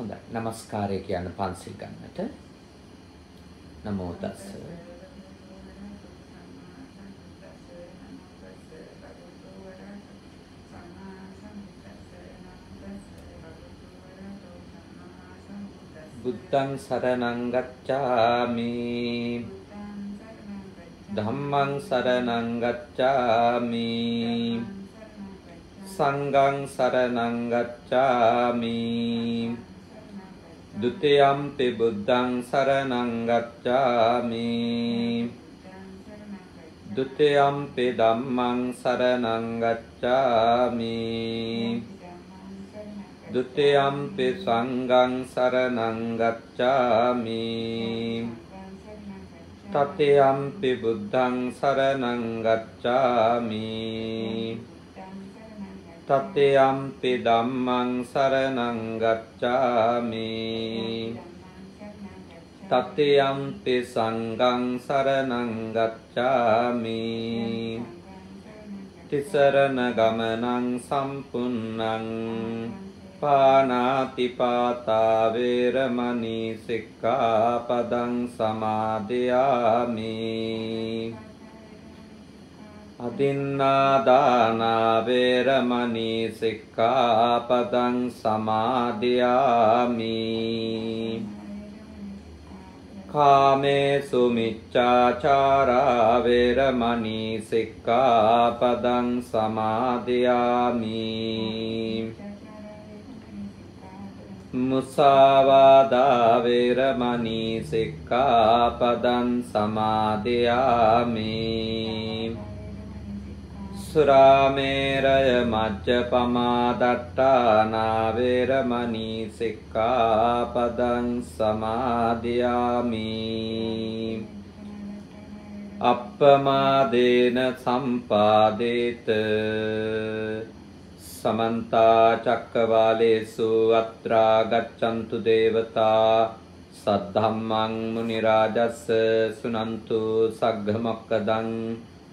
හොඳයි. নমස්කාරය කියන පන්සිල් ගන්නට. නමෝ තස්ස. බුද්ධං සරණං ගච්ඡාමි. ධම්මං සරණං ගච්ඡාමි. සංඝං සරණං ගච්ඡාමි ဒ ුතියම්පි බුද්ධං සරණං ගච්ඡාමි ဒ ුතියම්පි ධම්මං සරණං ගච්ඡාමි ဒ ුතියම්පි සංඝං සරණං ගච්ඡාමි තතියම්පි බුද්ධං සරණං ගච්ඡාමි තතයම්පි ධම්මං සරණං ගච්ඡාමි. තතයම්පි සංඝං සරණං ගච්ඡාමි. තිසරණ ගමනං සම්පුන්නං පානාති පාතා වේරමණී සික්ඛාපදං සමාදියාමි. අදින්නාදානා වේරමණී සික්ඛාපදං සමාදියාමි. කාමේසු මිච්ඡාචාරා වේරමණී සික්ඛාපදං සමාදියාමි. මුසාවාදා වේරමණී සික්ඛාපදං සමාදියාමි. සුරාමේරය මජ්ජපමාදට්ටානා වේරමණී සික්ඛාපදං සමාදියාමි. අප්පමාදේන සම්පාදේත සමන්ත චක්කවාලේසු අත්‍රා ගච්ඡන්තු දේවතා සද්ධම්මං මුනි රාජස්ස සුනන්තු සග්ග මොක්කදං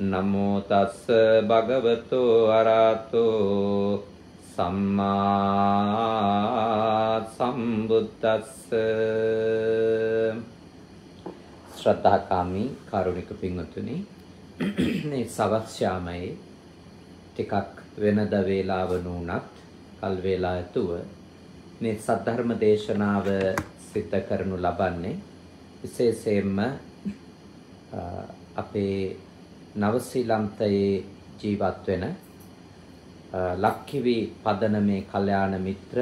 නමෝ තස්ස භගවතු අරහතෝ සම්මා සම්බුද්දස්ස. ශ්‍රද්ධාකාමී කාරුණික පින්වතුනි මේ සවස් යාමයේ ටිකක් වෙනද වේලාව නුනත් කල් වේලා ඇතුව මේ සද්ධර්ම දේශනාව සිත කරනු ලබන්නේ විශේෂයෙන්ම අපේ නවසීලන්තයේ ජීවත් වෙන ලක්කිවි පදනමේ කල්යාණ මිත්‍ර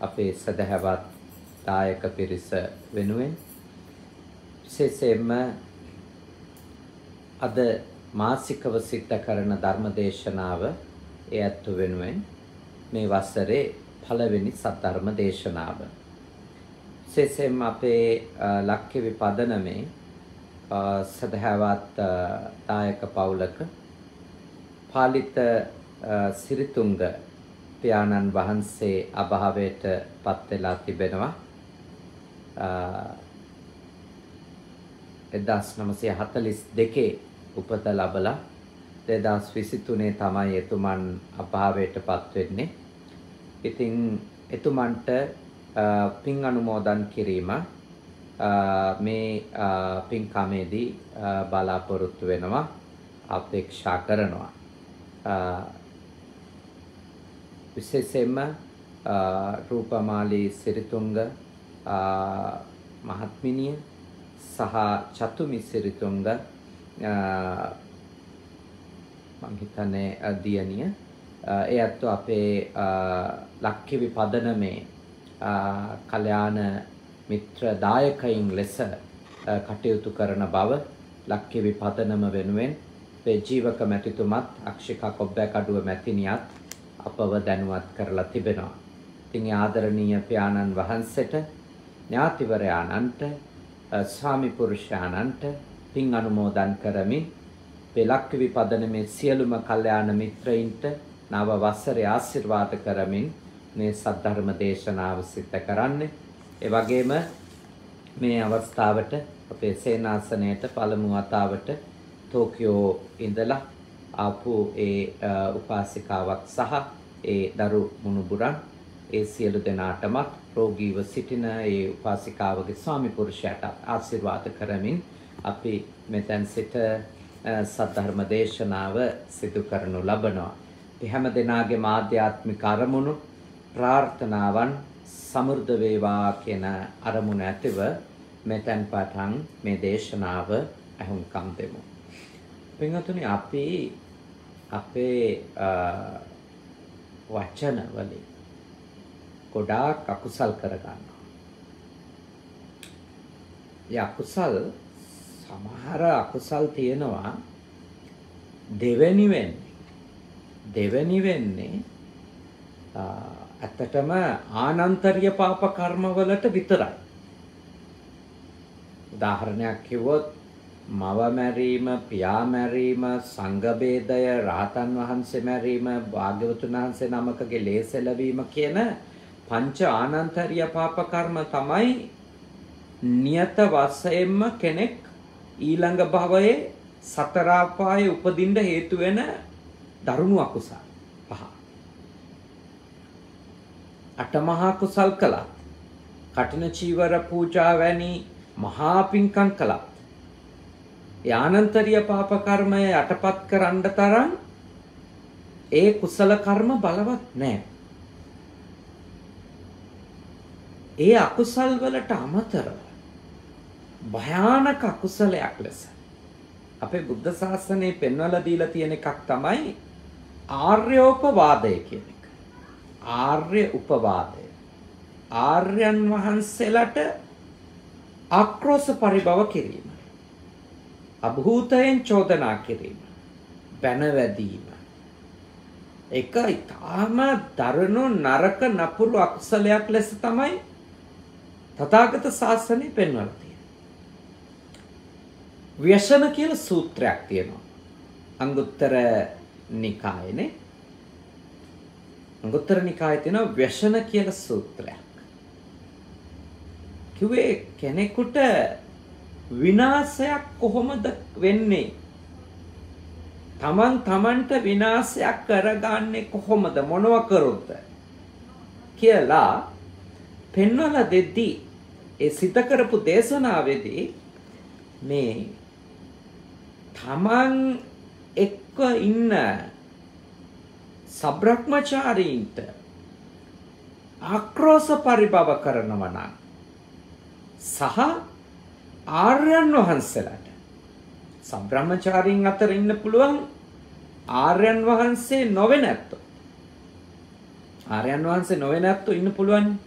අපේ සදහැවත් දායක පිරිස වෙනුවෙන් විශේෂයෙන්ම අද මාසිකව සිද්ධ කරන ධර්මදේශනාව ඒ ඇත්තු වෙනුවෙන් මේ වසරේ පළවෙනි සද්ධර්ම දේශනාව. විශේෂයෙන්ම අපේ ලක්කිවි පදනමේ සදහැවත් දායක පවුලක පාලිත සිරිතුංග පියාණන් වහන්සේ අභාවයට පත් වෙලා තිබෙනවා 1942 උපත ලැබලා 2023 තමයි එතුමන් අභාවයට පත් වෙන්නේ. ඉතින් එතුමන්ට පින් අනුමෝදන් කිරීම මේ පින්කමේදී බලාපොරොත්තු වෙනවා අපේක්ෂා කරනවා. විශේෂයෙන්ම රූපමාලී සිරිතුංග මහත්මිනිය සහ චතුමි සිරිතුංග මම හිතන්නේ දියණිය. ඒ අත්ව අපේ ලක්කිවි පදනමේ කල්‍යාණ මිත්‍ර දායකයින් ලෙස කටයුතු කරන බව ලක්කිවි පදනම වෙනුවෙන් අපේ ජීවක මැතිතුමත් අක්ෂිකා කොබ්බෑකඩුව මැතිනියත් අපව දැනුවත් කරලා තිබෙනවා. ඉතින් ආදරණීය පියාණන් වහන්සේට ඥාතිවරයාණන්ට ස්වාමි පුරුෂයාණන්ට පින් අනුමෝදන් කරමින් පෙලක් විපදනමේ සියලුම කල්යාණ මිත්‍රයින්ට නව වසරේ ආශිර්වාද කරමින් මේ සද්ධර්ම දේශනාව සිද්ධ කරන්නේ. ඒ වගේම මේ අවස්ථාවට අපේ සේනාසනයට පළමු වතාවට ටෝකියෝ ඉඳලා ආපු ඒ උපාසිකාවක් සහ ඒ දරු මුණුබුරන් ඒ සියලු දෙනාටමත් රෝගීව සිටින ඒ උපාසිකාවගේ ස්වාමි පුරුෂයාට ආශිර්වාද කරමින් අපි මෙතෙන් සිට සද්ධර්ම දේශනාව සිදු කරනු ලබනවා. අපි හැම දිනාගේම ආධ්‍යාත්මික අරමුණු ප්‍රාර්ථනාවන් සමෘද්ධ වේවා කියන අරමුණ ඇතිව මෙතෙන් පටන් මේ දේශනාව අහුම්කම් දෙමු. පින්වතුනි අපි අපේ වචන වලින් ගොඩාක් අකුසල් කරගන්නවා. ඒ අකුසල් සමහර අකුසල් තියෙනවා දෙවැනි වෙන්නේ දෙවැනි වෙන්නේ ඇත්තටම ආනන්තරිය පාප කර්මවලට විතරයි. උදාහරණයක් කිව්වොත් මව මැරීම, පියා මැරීම, සංඝ බේදය, රහතන් වහන්සේ මැරීම, භාග්‍යවතුන් වහන්සේ නමකගේ ලේසලවීම කියන පංච ආනන්තරිය පාප කර්ම තමයි නියත වශයෙන්ම කෙනෙක් ඊළඟ භවයේ සතර අපායේ උපදින්න හේතු වෙන දරුණු අකුසල් අටමහා කුසල් කළත් කටින චීවර පූජා වැනි මහා පින්කම් කළත් යානන්තරිය පාප කර්මය යටපත් කරන්න තරම් ඒ කුසල කර්ම බලවත් නැහැ. ඒ අකුසල් වලට අමතරව භයානක අකුසලයක් ලෙස අපේ බුද්ධ ශාසනයේ පෙන්වලා දීලා තියෙන එකක් තමයි ආර්යෝපවාදය කියන එක. ආර්ය උපවාදය. ආර්යයන් වහන්සේලාට ආක්‍රෝෂ පරිභව කිරීම. අභූතයෙන් චෝදනා කිරීම. බැනවැදීම. එක ඊටාම දරුණු නරක නපුරු අකුසලයක් ලෙස තමයි තථාගත ශාසනය පෙන්වලා ව්‍යසන කියලා සූත්‍රයක් තියෙනවා. අංගුත්තර නිකායනේ. අංගුත්තර නිකායේ තියෙන ව්‍යසන කියලා සූත්‍රයක්. කිව්වේ කෙනෙකුට විනාශයක් කොහොමද වෙන්නේ? තමන් තමන්ට විනාශයක් කරගන්නේ කොහොමද මොනව කරොත්ද කියලා පෙන්වලා දෙද්දී ඒ සිත කරපු දේශනාවේදී මේ තමන් එක්ක ඉන්න සබ්‍රක්‍මචාරීන්ට ආක්‍රෝෂ පරිභව කරනවා නම් සහ ආර්යයන් වහන්සේලාට සබ්‍රහ්මචාරීන් අතර ඉන්න පුළුවන් ආර්යයන් වහන්සේ නොවේ නැත්තෝ? ආර්යයන් වහන්සේ නොවේ නැත්තෝ ඉන්න පුළුවන්?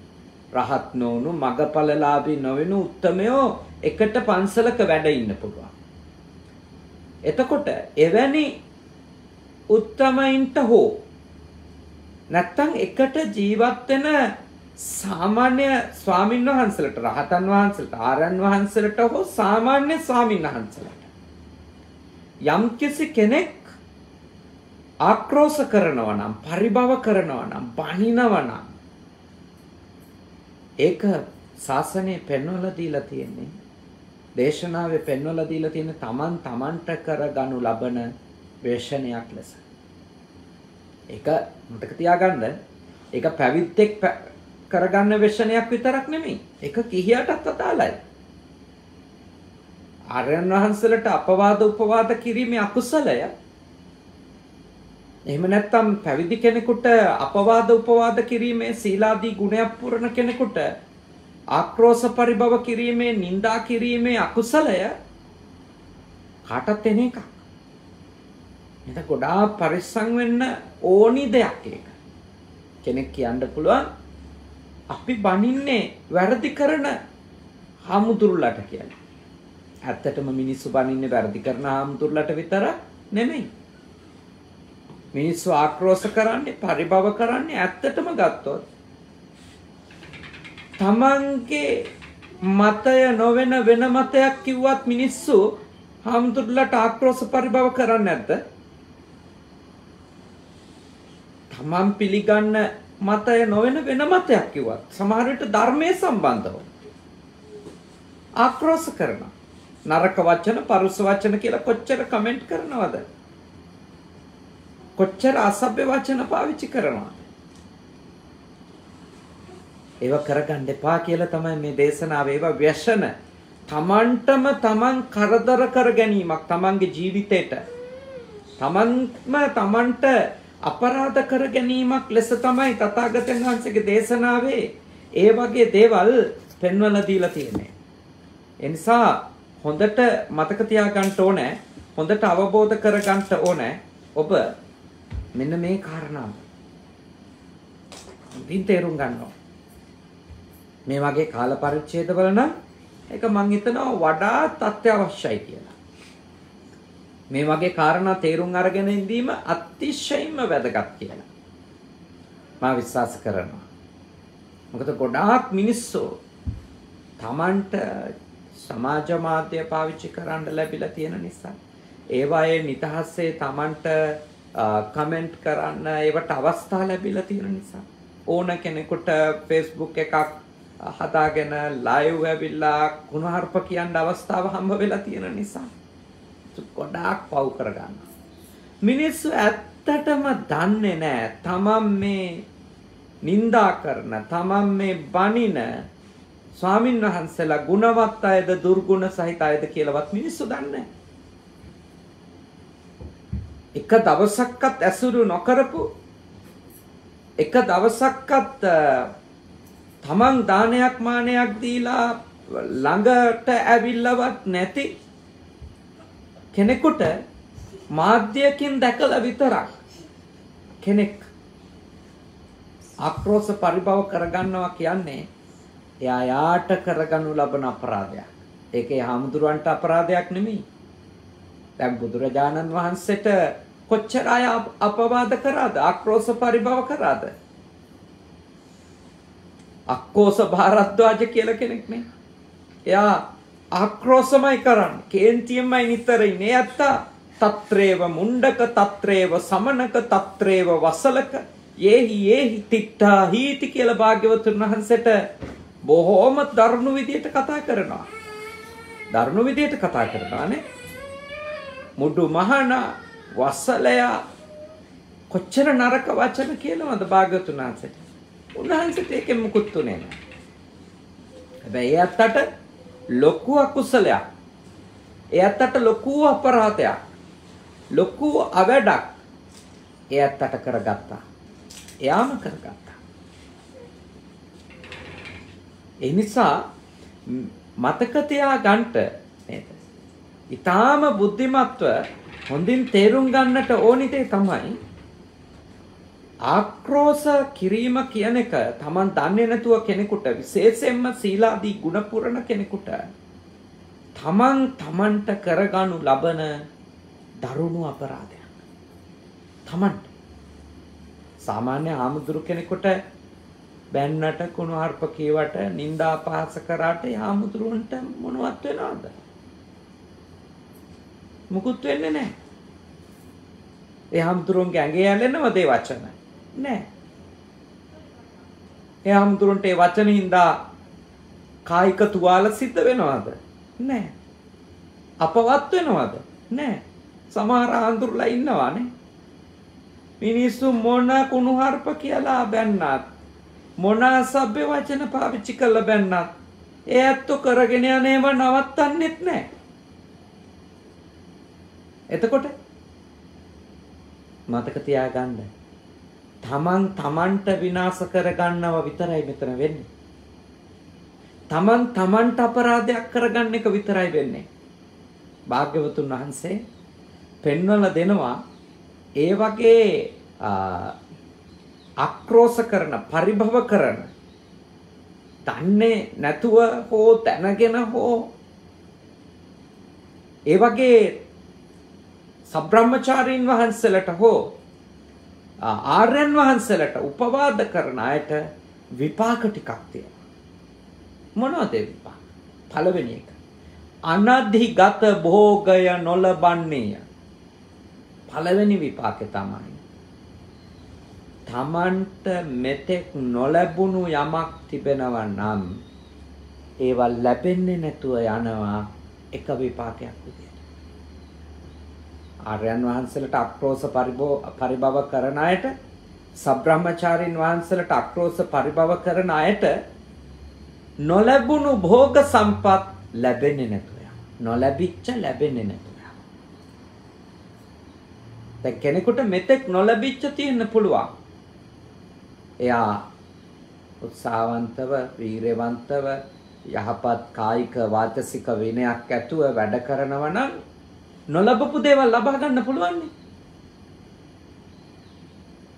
රහත් නොවුණු මගපලලාභී නොවෙනු උත්තමයෝ එකට පන්සලක වැඩ ඉන්න පුළුවන්. එතකොට එවැනි උත්තමයින්ට හෝ නැත්තම් එකට ජීවත් වෙන සාමාන්‍ය ස්වාමින් වහන්සේලට රහතන් වහන්සේලට ආරයන් වහන්සේලට හෝ සාමාන්‍ය ස්වාමින් වහන්සේලට යම්කිසි කෙනෙක් ආක්‍රෝෂ කරනවා නම් පරිභව කරනවා නම් බනිනවා නම් ඒක ශාසනය පෙන්වලා දීලා තියෙන්නේ දේශනාවේ පෙන්වලා දීලා තියෙන තමන් තමන්ට කරගනු ලබන වේශනයක් ලෙස. ඒක මතක තියාගන්න. ඒක පැවිද්දෙක් කරගන්න වේශනයක් විතරක් නෙමෙයි. ඒක කිහියටත් අදාළයි. ආර්යයන් වහන්සේලට අපවාද උපවාද කිරීමේ අකුසලය එහෙම නැත්නම් පැවිදි කෙනෙකුට අපවාද උපවාද කිරීමේ සීලාදී ගුණයක් පුරන කෙනෙකුට ආක්‍රෝෂ පරිභව කිරීමේ නිඳා කිරීමේ අකුසලය කාටත් එන එකක්. එතකොට ගොඩාක් පරිස්සම් වෙන්න ඕනි දෙයක් ඒක. කෙනෙක් කියන්න පුළුවන් අපි බනින්නේ වැරදි කරන හාමුදුරුලට කියලා. ඇත්තටම මිනිස්සු බනින්නේ වැරදි කරන හාමුදුරුලට විතර නෙමෙයි. මිනිස්සු ආක්‍රෝෂ කරන්නේ පරිභව කරන්නේ ඇත්තටම ගත්තොත් තමන්ගේ මතය නොවන වෙන මතයක් කිව්වත් මිනිස්සු හාමුදුරුලට ආක්‍රෝෂ පරිභව කරන්නේ නැද්ද? තමන් පිළිගන්න මතය නොවන වෙන මතයක් කිව්වත් සමහර විට ධර්මයේ සම්බන්ධව ආක්‍රෝෂ කරනවා. නරක වචන, පරුස වචන කියලා කොච්චර කමෙන්ට් කරනවද? කොච්චර අසභ්‍ය වචන පාවිච්චි කරනවද? ඒව කරගන්න එපා කියලා තමයි මේ දේශනාව ඒව ව්‍යසන තමන්ටම තමන් කරදර කර ගැනීමක් තමන්ගේ ජීවිතේට තමන්ම තමන්ට අපරාධ කර ගැනීමක් ලෙස තමයි තථාගතයන් වහන්සේගේ දේශනාවේ ඒ වගේ දේවල් පෙන්වලා දීලා තියෙන්නේ. ඒ නිසා හොඳට මතක තියාගන්න ඕනේ හොඳට අවබෝධ කරගන්න ඕනේ ඔබ මෙන්න මේ කාරණාව. ඉතින් තේරුම් ගන්නවා. මේ වගේ කාල පරිච්ඡේදවල නම් ඒක මං හිතනවා වඩාත් අත්‍යවශ්‍යයි කියලා. මේ වගේ කාරණා තේරුම් අරගෙන ඉඳීම අතිශයින්ම වැදගත් කියලා. මා විශ්වාස කරනවා. මොකද ගොඩාක් මිනිස්සු Tamanට සමාජ මාධ්‍ය පාවිච්චි කරන්න ලැබිලා තියෙන නිසා ඒවායේ නිතහසේ Tamanට කමෙන්ට් කරන්න ඒවට අවස්ථා ලැබිලා තියෙන නිසා ඕන කෙනෙකුට Facebook එකක් හදාගෙන ලයිව් ඇවිල්ලා කුණහරුප කියන්න අවස්ථාව හම්බ වෙලා තියෙන නිසා ගොඩාක් පව් කරගන්න. මිනිස්සු ඇත්තටම දන්නේ නැහැ තමන් මේ නින්දා කරන තමන් මේ බනින ස්වාමින් වහන්සේලා ගුණවත් අයද දුර්ගුණ සහිත අයද කියලාවත් මිනිස්සු දන්නේ එක දවසක්වත් ඇසුරු නොකරපු එක දවසක්වත් තමන් දානයක් මානයක් දීලා ළඟට ඇවිල්ලවත් නැති කෙනෙකුට මාධ්‍යකින් දැකලා විතරක් කෙනෙක් ආක්‍රෝෂ පරිභව කරගන්නවා කියන්නේ එයා යාට කරගනු ලබන අපරාධයක්. ඒකේ හාමුදුරුවන්ට අපරාධයක් නෙමෙයි. දැන් බුදුරජාණන් වහන්සේට කොච්චර අය අපවාද කරාද ආක්‍රෝෂ පරිභව කරාද අක්කෝස භාරද්වාජ කියලා කෙනෙක් නේ. එයා ආක්‍රෝෂමයි කරන්න. කේන්තියෙන්මයි නිතර ඉන්නේ. ඇත්තා తත්‍රේව මුණ්ඩක తත්‍රේව සමනක తත්‍රේව වසලක. යේහි යේහි තිට්ඨා හීති කියලා භාග්‍යවතුන් වහන්සේට බොහෝම දරුණු විදියට කතා කරනවා. දරුණු විදියට කතා කරනවානේ මුඩු මහණ වසලය කොච්චර නරක වචන කියනවද භාග්‍යවතුන් වහන්සේට උන්වහන්සේට ඒකෙන් මුකුත් උනේ නැහැ. හැබැයි ඇත්තට ලොකු අකුසලයක්. ඒ අත්තට ලොකු අපරාධයක්. ලොකු අවඩක් ඒ අත්තට කරගත්තා. එයාම කරගත්තා. ඒ නිසා මතක තියා ගන්නට නේද? ඊටාම බුද්ධිමත්ව හොඳින් තේරුම් ගන්නට ඕනි දේ තමයි ආක්‍රෝෂ කිරීම කියන එක Taman දන්නේ නැතුව කෙනෙකුට විශේෂයෙන්ම සීලාදී ගුණ පුරන කෙනෙකුට Taman Tamanට කරගනු ලබන දරුණු අපරාධයක්. Taman සාමාන්‍ය ආමුදුරු කෙනෙකුට බැන්නට කුණු හarp කීවට නිന്ദා පහස කරාට ආමුදුරුන්ට මොනවත් වෙනවද? මුකුත් වෙන්නේ නැහැ. ඒ ආමුදුරුන්ගේ ඇඟේ ඇලෙනවද ඒ වචන? නෑ. ඒ හමුදුරන්ට ඒ වචනින්දා කායික තුවාල සිද්ධ වෙනවද? නෑ. අපවත් වෙනවද? නෑ. සමහර ආඳුරලා ඉන්නවානේ. මිනිස්සු මොන කුණුහරුප කියලා බැන්නත් මොන අසභ්‍ය වචන පාවිච්චි කරලා බැන්නත් ඒ ඇත්තු කරගෙන යන්නේම නවත්තන්නෙත් නෑ. එතකොට මතක තියාගන්න තමන් තමන්ට විනාශ කරගන්නව විතරයි මෙතන වෙන්නේ. තමන් තමන්ට අපරාධයක් කරගන්න එක විතරයි වෙන්නේ. භාග්‍යවතුන් වහන්සේ පෙන්වලා දෙනවා ඒ වගේ අක්‍රෝෂ කරන පරිභව කරන දන්නේ නැතුව හෝ දැනගෙන හෝ ඒ වගේ සබ්‍රාහ්මචාරීන් වහන්සේලට හෝ ආර්යයන් වහන්සේලාට උපවාද කරන අයට විපාක ටිකක් තියෙනවා. මොනවද ඒ විපාක? පළවෙනි එක. අනධිගත භෝගය නොලබන්නේය. පළවෙනි විපාකේ තමයි. තමන්ට මෙතෙක් නොලැබුණු යමක් තිබෙනවා නම් ඒවා ලැබෙන්නේ නැතුව යනවා එක විපාකයක් විදියට. ආර්යයන් වහන්සේලාට අක්‍රෝෂ පරිභව කරන අයට සබ්‍රහ්මචාරින් වහන්සේලාට අක්‍රෝෂ පරිභව කරන අයට නොලැබුණු භෝග සම්පත් ලැබෙන්නේ නැතුව නොලැබිච්ච ලැබෙන්නේ නැතුව දැන් කෙනෙකුට මෙතෙක් නොලැබිච්ච තියෙන්න පුළුවන්. එයා උත්සාහවන්තව, වීරවන්තව, යහපත් කායික වාචසික විනයක් ඇතුව වැඩ කරනවා නම් නොලබපු දේවල් ලබා ගන්න පුළුවන්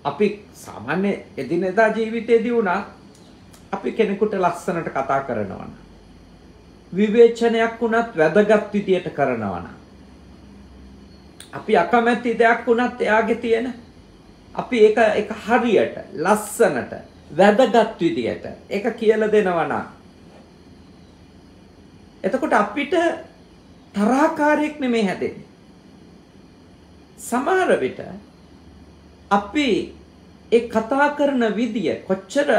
අපි සාමාන්‍ය එදිනෙදා ජීවිතයේදී වුණා අපි කෙනෙකුට ලස්සනට කතා කරනවා. විවේචනයක් වුණත් වැදගත් විදියට කරනවා. නම් අපි අකමැති දෙයක් වුණත් එයාගේ තියෙන අපි ඒක ඒක හරියට ලස්සනට වැදගත් විදියට ඒක කියලා දෙනවා. නම් එතකොට අපිට තරහකාරයෙක් නෙමෙයි හැදෙන්නේ සමහර විට අපි ඒ කතා කරන විදිය කොච්චර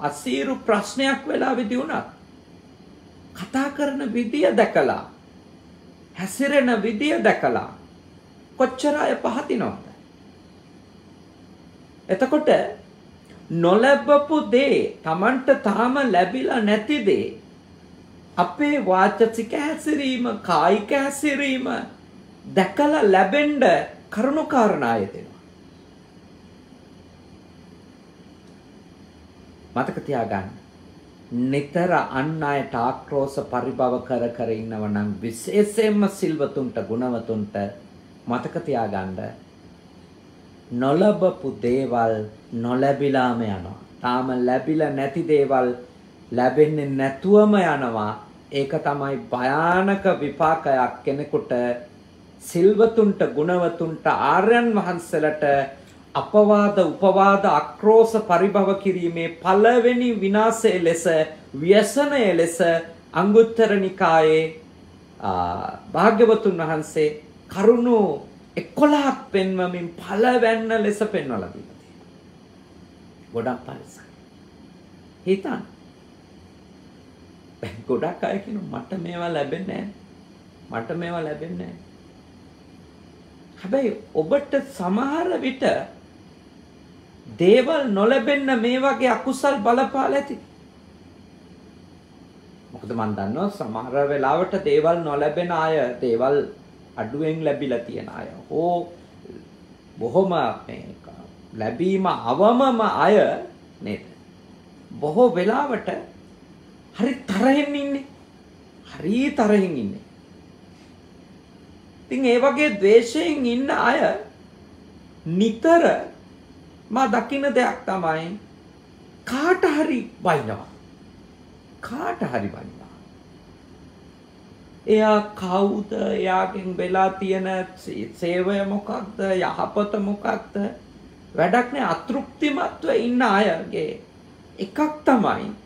අසීරු ප්‍රශ්නයක් වෙලා විදි වුණත් කතා කරන විදිය දැකලා හැසිරෙන විදිය දැකලා කොච්චර අය පහතිනවද? එතකොට නොලැබපු දේ Tamanට තාම ලැබිලා නැති දේ අපේ වාචසික හැසිරීම කායික හැසිරීම දැකලා ලැබෙන්න කරුණු කාරණාය දෙනවා. මතක තියාගන්න. නිතර අන් අයට ආක්‍රෝෂ පරිභව කර කර ඉන්නව නම් විශේෂයෙන්ම සිල්වතුන්ට ගුණවතුන්ට මතක තියාගන්න නොලබපු දේවල් නොලැබිලාම යනවා. තාම ලැබිලා නැති දේවල් ලැබෙන්නේ නැතුවම යනවා. ඒක තමයි භයානක විපාකයක් කෙනෙකුට සිල්වතුන්ට ගුණවතුන්ට ආර්යයන් වහන්සේලට අපවාද උපවාද අක්‍රෝෂ පරිභව කිරීමේ පළවෙනි විනාශය ලෙස ව්‍යසනය ලෙස අංගුත්තර නිකායේ භාග්‍යවතුන් වහන්සේ කරුණු 11ක් පෙන්වමින් පළවැන්න ලෙස පෙන්වලා දීලා තියෙනවා. ගොඩක් පරිසම්. හිතන්න. ගොඩක් අය කියන මට මේවා ලැබෙන්නේ මට මේවා ලැබෙන්නේ හැබැයි ඔබට සමහර විට දේවල් නොලැබෙන්න මේ වගේ අකුසල් බලපාලා ඇති. මොකද මන් දන්නවා සමහර වෙලාවට දේවල් නොලැබෙන අය දේවල් අඩුවෙන් ලැබිලා තියෙන අය හෝ බොහොම මේ ලැබීම අවමම අය නේද? බොහෝ වෙලාවට හරි තරහෙන් ඉන්නේ. හරි තරහෙන් ඉන්නේ. ඉතින් ඒ වගේ ද්වේෂයෙන් ඉන්න අය නිතර මා දකින්න දෙයක් තමයි කාට හරි වයින්නවා. කාට හරි වයින්නවා. එයා කවුද? එයාගෙන් වෙලා තියෙන සේවය මොකක්ද? යහපත මොකක්ද? වැඩක් නෑ. අතෘප්තිමත්ව ඉන්න අයගේ එකක් තමයි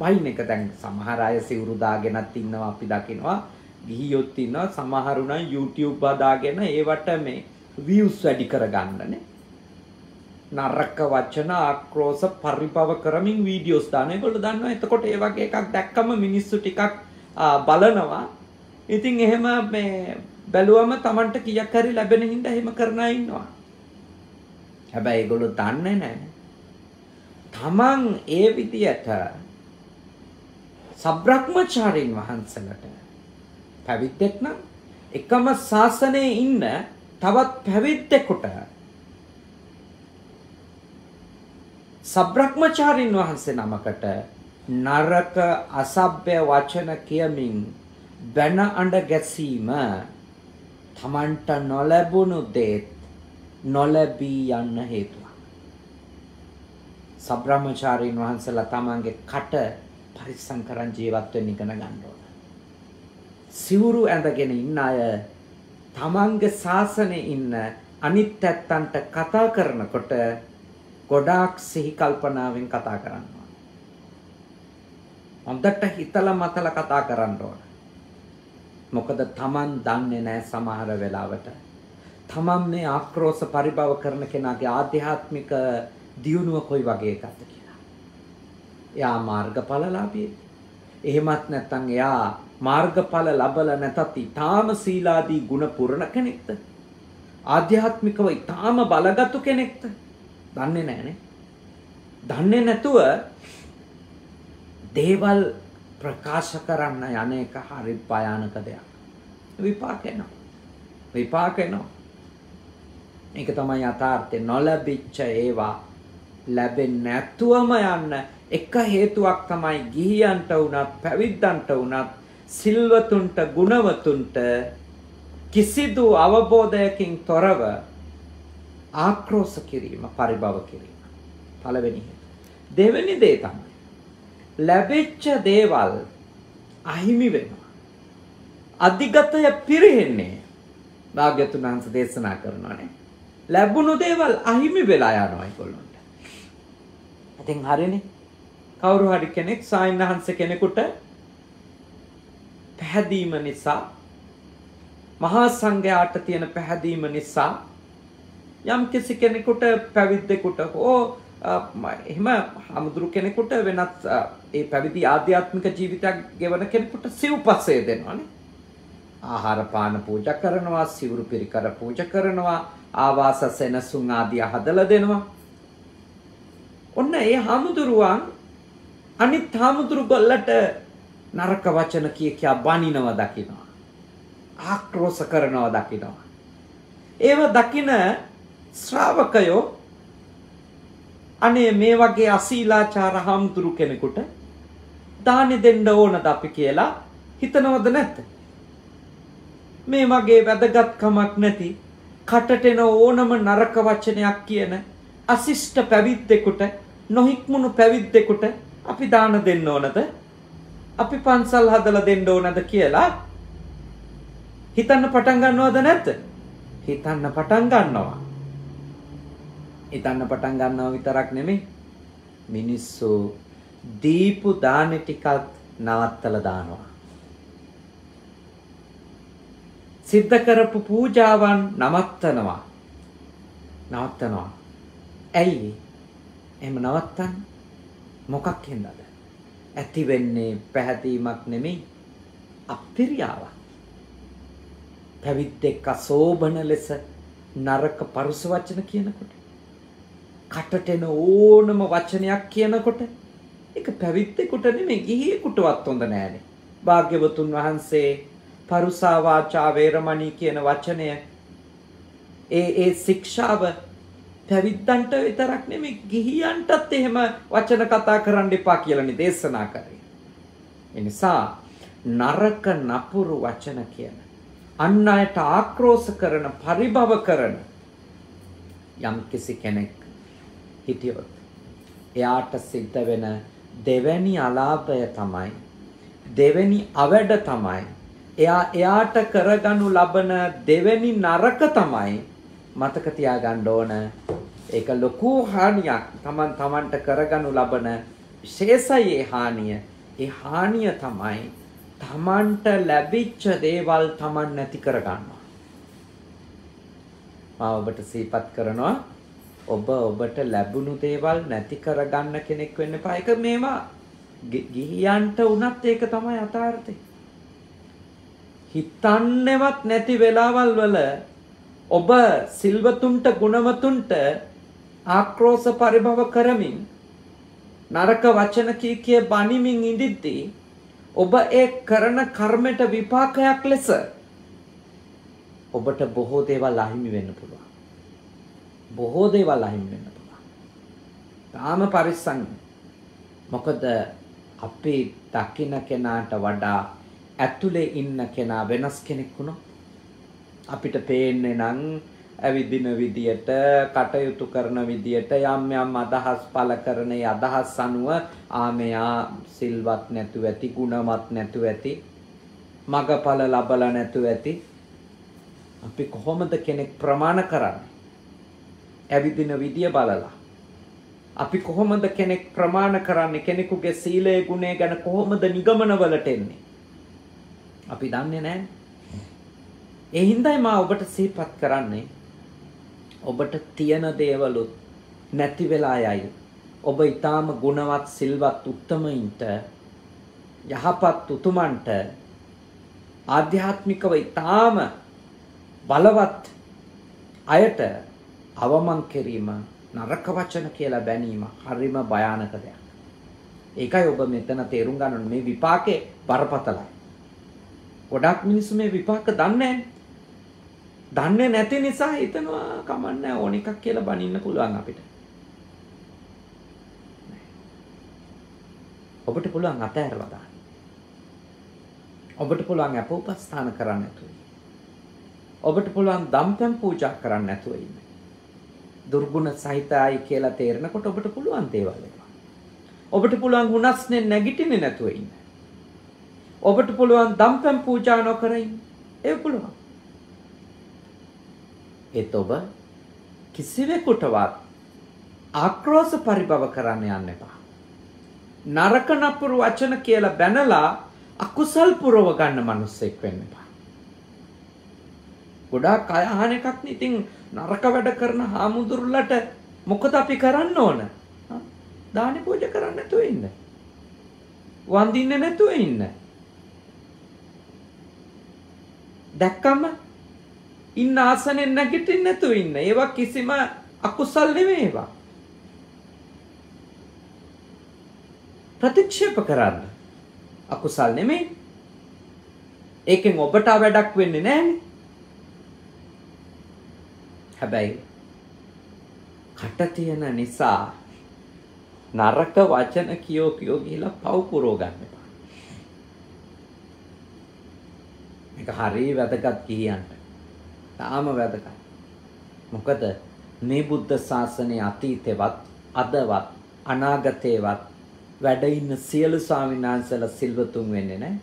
වයින් එක දැන් සමහර අය සිවුරු දාගෙනත් ඉන්නවා අපි දකිනවා ගිහියොත් ඉන්නවා සමහරු නම් YouTube හදාගෙන ඒවට මේ views වැඩි කරගන්නනේ නරක වචන ආක්‍රෝෂ පරිපව කරමින් වීඩියෝස් දාන ඒගොල්ලෝ දන්නවා එතකොට ඒ වගේ එකක් දැක්කම මිනිස්සු ටිකක් බලනවා ඉතින් එහෙම මේ බැලුවම Tamanට කීයක් හරි ලැබෙන හින්දා එහෙම කරන අය ඉන්නවා. හැබැයි ඒගොල්ලෝ දන්නේ නැහැ. Taman ඒ විදියට සබ්‍රක්‍මචාරින් වහන්සේලට පැවිද්දෙක් නම් එකම ශාසනයේ ඉන්න තවත් පැවිද්දෙකුට සබ්‍රක්‍මචාරින් වහන්සේ නමකට නරක අසභ්‍ය වචන කියමින් බැන අඬ ගැසීම තමන්ට නොලැබුණු දේත් නොලැබී යන්න හේතුවක්. සබ්‍රාහ්මචාරීන් වහන්සේලා තමන්ගේ කට පරිස්සම් කරන් ජීවත් වෙන්න ඉගෙන ගන්න ඕන. සිවුරු ඇඳගෙන ඉන්න අය තමන්ගේ ශාසනයේ ඉන්න අනිත් ඇත්තන්ට කතා කරනකොට ගොඩාක් සිහි කල්පනාවෙන් කතා කරනවා. හොඳට හිතලා මතලා කතා කරන්න ඕන. මොකද Taman දන්නේ නැහැ සමහර වෙලාවට. Taman මේ ආක්‍රෝෂ පරිභව කරන කෙනාගේ ආධ්‍යාත්මික දියුණුව කොයි වගේ එකක්ද කියලා. එයා මාර්ගඵලලාභී. එහෙමත් නැත්නම් එයා මාර්ගඵල ලබල නැතත් ඊටාම සීලාදී ගුණ පුරණ කෙනෙක්ද? ආධ්‍යාත්මිකව ඊටාම බලගත්ු කෙනෙක්ද? දන්නේ නැහනේ. දන්නේ නැතුව දේවල් ප්‍රකාශ කරන්න යන එක හරි භයානක දෙයක්. විපාක එනවා. විපාක එනවා. ඒක තමයි යථාර්ථය. නොලැබිච්ච ඒවා ලැබෙන්නේ නැතුවම යන්න එක හේතුවක් තමයි ගිහියන්ට වුණත් පැවිද්දන්ට වුණත් සිල්වතුන්ට ගුණවතුන්ට කිසිදු අවබෝධයකින් තොරව ආක්‍රෝෂ කිරීම පරිභව කිරීම පළවෙනි දෙවෙනි දේ තමයි ලැබෙච්ච දේවල් අහිමි වෙනවා. අධිගතය පිරෙන්නේ. භාග්‍යතුන් වහන්සේ දේශනා කරනවානේ. ලැබුණු දේවල් අහිමි වෙලා යනවා ඒගොල්ලන්ට. ඉතින් හරිනේ. කවුරු හරි කෙනෙක් සායනහන්ස කෙනෙකුට පැහැදීම නිසා මහා සංඝයාට තියෙන පැහැදීම නිසා යම් කිසි කෙනෙකුට පැවිද්දෙකුට හෝ එහෙම හමුදුරු කෙනෙකුට වෙනත් ඒ පැවිදි ආධ්‍යාත්මික ජීවිතයක් ගෙවන කෙනෙකුට සිව්පස්සේ දෙනවානේ. ආහාර පාන පූජා කරනවා, සිවුරු පිරිකර පූජා කරනවා, ආවාස සෙනසුන් ආදිය හදලා දෙනවා. ඔන්න ඒ හමුදුරුවන් අනිත් හමුදුරු ගොල්ලට නරක වචන කිය කියා බනිනවා දකිනවා. ආක්‍රෝෂ කරනවා දකිනවා. ඒව දකින ශ්‍රාවකයෝ අනේ මේ වගේ අසීලාචාර හාමුදුරු කෙනෙකුට දානෙ දෙන්න ඕනද අපි කියලා හිතනවද නැද්ද? මේ වගේ වැදගත්කමක් නැති කටටෙන ඕනම නරක වචනයක් කියන අසිෂ්ට පැවිද්දෙකුට නොහික්මුණු පැවිද්දෙකුට අපි දාන දෙන්න ඕනද? අපි පන්සල් හදලා දෙන්න ඕනද කියලා හිතන්න පටන් ගන්නවද නැද්ද? හිතන්න පටන් ගන්නවා. හිතන්න පටන් ගන්නවා විතරක් නෙමෙයි මිනිස්සු දීපු දාන ටිකත් නවත්තලා දානවා. සිද්ධ කරපු පූජාවන් නවත්තනවා. නවත්තනවා. ඇයි? එහෙම නවත්තන්නේ මොකක් හින්දාද? ඇති වෙන්නේ පැහැදීමක් නෙමෙයි අපිරියාවක්. පැවිද්දෙක් අසෝබන ලෙස නරක පරුස වචන කියනකොට කටට එන ඕනම වචනයක් කියනකොට ඒක පැවිද්දෙකුට නෙමෙයි ගිහියෙකුටවත් හොඳ නෑනේ. භාග්‍යවතුන් වහන්සේ පරුසා වාචා වේරමණී කියන වචනය ඒ ඒ ශික්ෂාව පැවිද්දන්ට විතරක් නෙමෙයි ගිහියන්ටත් එහෙම වචන කතා කරන්න එපා කියලානේ දේශනා කරේ. ඒ නිසා නරක නපුරු වචන කියන අන් අයට ආක්‍රෝෂ කරන පරිභව කරන යම් කිසි කෙනෙක් හිටියොත් එයාට සිද්ධ වෙන දෙවැනි අලාභය තමයි දෙවැනි අවැඩ තමයි එයා එයාට කරගනු ලබන දෙවැනි නරක තමයි මතක තියාගන්න ඕන ඒක ලොකු හානියක් Taman Tamanට කරගනු ලබන විශේෂයි හානිය ඒ හානිය තමයි Tamanට ලැබිච්ච දේවල් Taman නැති කරගන්නවා මම ඔබට සිහිපත් කරනවා ඔබ ඔබට ලැබුණු දේවල් නැති කරගන්න කෙනෙක් වෙන්න එපා. ඒක මේවා ගිහියන්ට වුණත් ඒක තමයි යථාර්ථය. හිතන්නේවත් නැති වෙලාවල් වල ඔබ සිල්වතුන්ට ගුණවතුන්ට ආක්‍රෝෂ පරිභව කරමින් නරක වචන කී කිය බණිමින් ඉඳිද්දී ඔබ ඒ කරන කර්මයට විපාකයක් ලෙස ඔබට බොහෝ දේවල් අහිමි වෙන්න පුළුවන්. බොහෝ දේවල් අහිමි වෙන්න පුළුවන්. තාම පරිස්සම්. මොකද අපි දකින්න කෙනාට වඩා ඇතුලේ ඉන්න කෙනා වෙනස් කෙනෙක් වුණොත් අපිට පේන්නේ නම් ඇවිදින විදියට කටයුතු කරන විදියට යම් යම් අදහස් පළ කරන අදහස් අනුව ආමයා සිල්වත් නැතුව ඇති ගුණවත් නැතුව ඇති මගඵල ලබලා නැතුව ඇති අපි කොහොමද කෙනෙක් ප්‍රමාණ කරන්නේ ඇවිදින විදිය බලලා අපි කොහොමද කෙනෙක් ප්‍රමාණ කරන්නේ කෙනෙකුගේ සීලයේ ගුණය ගැන කොහොමද නිගමනවලට එන්නේ? අපි දන්නේ නැහැ. ඒ හින්දායි මා ඔබට සිහිපත් කරන්නේ ඔබට තියෙන දේවලුත් නැති වෙලා යයි. ඔබ ඊටාම ගුණවත් සිල්වත් උත්තමයින්ට යහපත් උතුමන්ට ආධ්‍යාත්මිකව ඊටාම බලවත් අයට අවමන් කිරීම නරක වචන කියලා බැනීම හරිම භයානක දෙයක්. ඒකයි ඔබ මෙතන තේරුම් ගන්න ඕනේ මේ විපාකේ බරපතලයි. ගොඩක් මිනිස්සු මේ විපාක දන්නේ දන්නේ නැති නිසා හිතනවා කමන්නේ ඕන එකක් කියලා බනින්න පුළුවන් අපිට. ඔබට පුළුවන් අතහැරලා දාන්න. ඔබට පුළුවන් අපෝපස්ථාන කරන්න නැතුව. ඔබට පුළුවන් දම්පැන් පූජා කරන්න නැතුව ඉන්න. දුර්ගුණ සහිතයි කියලා තේරෙනකොට ඔබට පුළුවන් දේවල් ඒවා. ඔබට පුළුවන් හුනස්නේ නැගිටින්නේ නැතුව ඉන්න. ඔබට පුළුවන් දම්පැන් පූජා නොකර ඉන්න. ඒ පුළුවන්. ඒත් ඔබ කිසිවෙකුටවත් ආක්‍රෝෂ පරිභව කරන්න යන්න එපා. නරක නපුරු වචන කියලා බැනලා අකුසල් පුරව ගන්න මිනිස්සෙක් වෙන්න එපා. ගොඩාක් අය අහන එකක් නේ. ඉතින් නරක වැඩ කරන හාමුදුරුලට මොකද අපි කරන්න ඕන? දානි පූජා කරන්න නැතුව ඉන්න. වන්දින්නේ නැතුව ඉන්න. දැක්කම ඉන්න ආසනෙන් නැගිටින්න නැතුව ඉන්න. ඒවා කිසිම අකුසල් නෙමෙයි ඒවා. ප්‍රතික්ෂේප කරන්න. අකුසල් නෙමෙයි. ඒකෙන් ඔබට වැඩක් වෙන්නේ නැහැනේ. හැබැයි කට තියෙන නිසා නරක වචන කියෝ කියෝ ගිහිලා පව් පුරව ගන්න එපා. මේක හරිය වැදගත් කියන්න. තාම වැදගත්. මොකද මේ බුද්ධ ශාසනයේ අතීතෙවත් අදවත් අනාගතේවත් වැඩ ඉන්න සියලු ස්වාමීන් වහන්සේලා සිල්වතුන් වෙන්නේ නැහැ.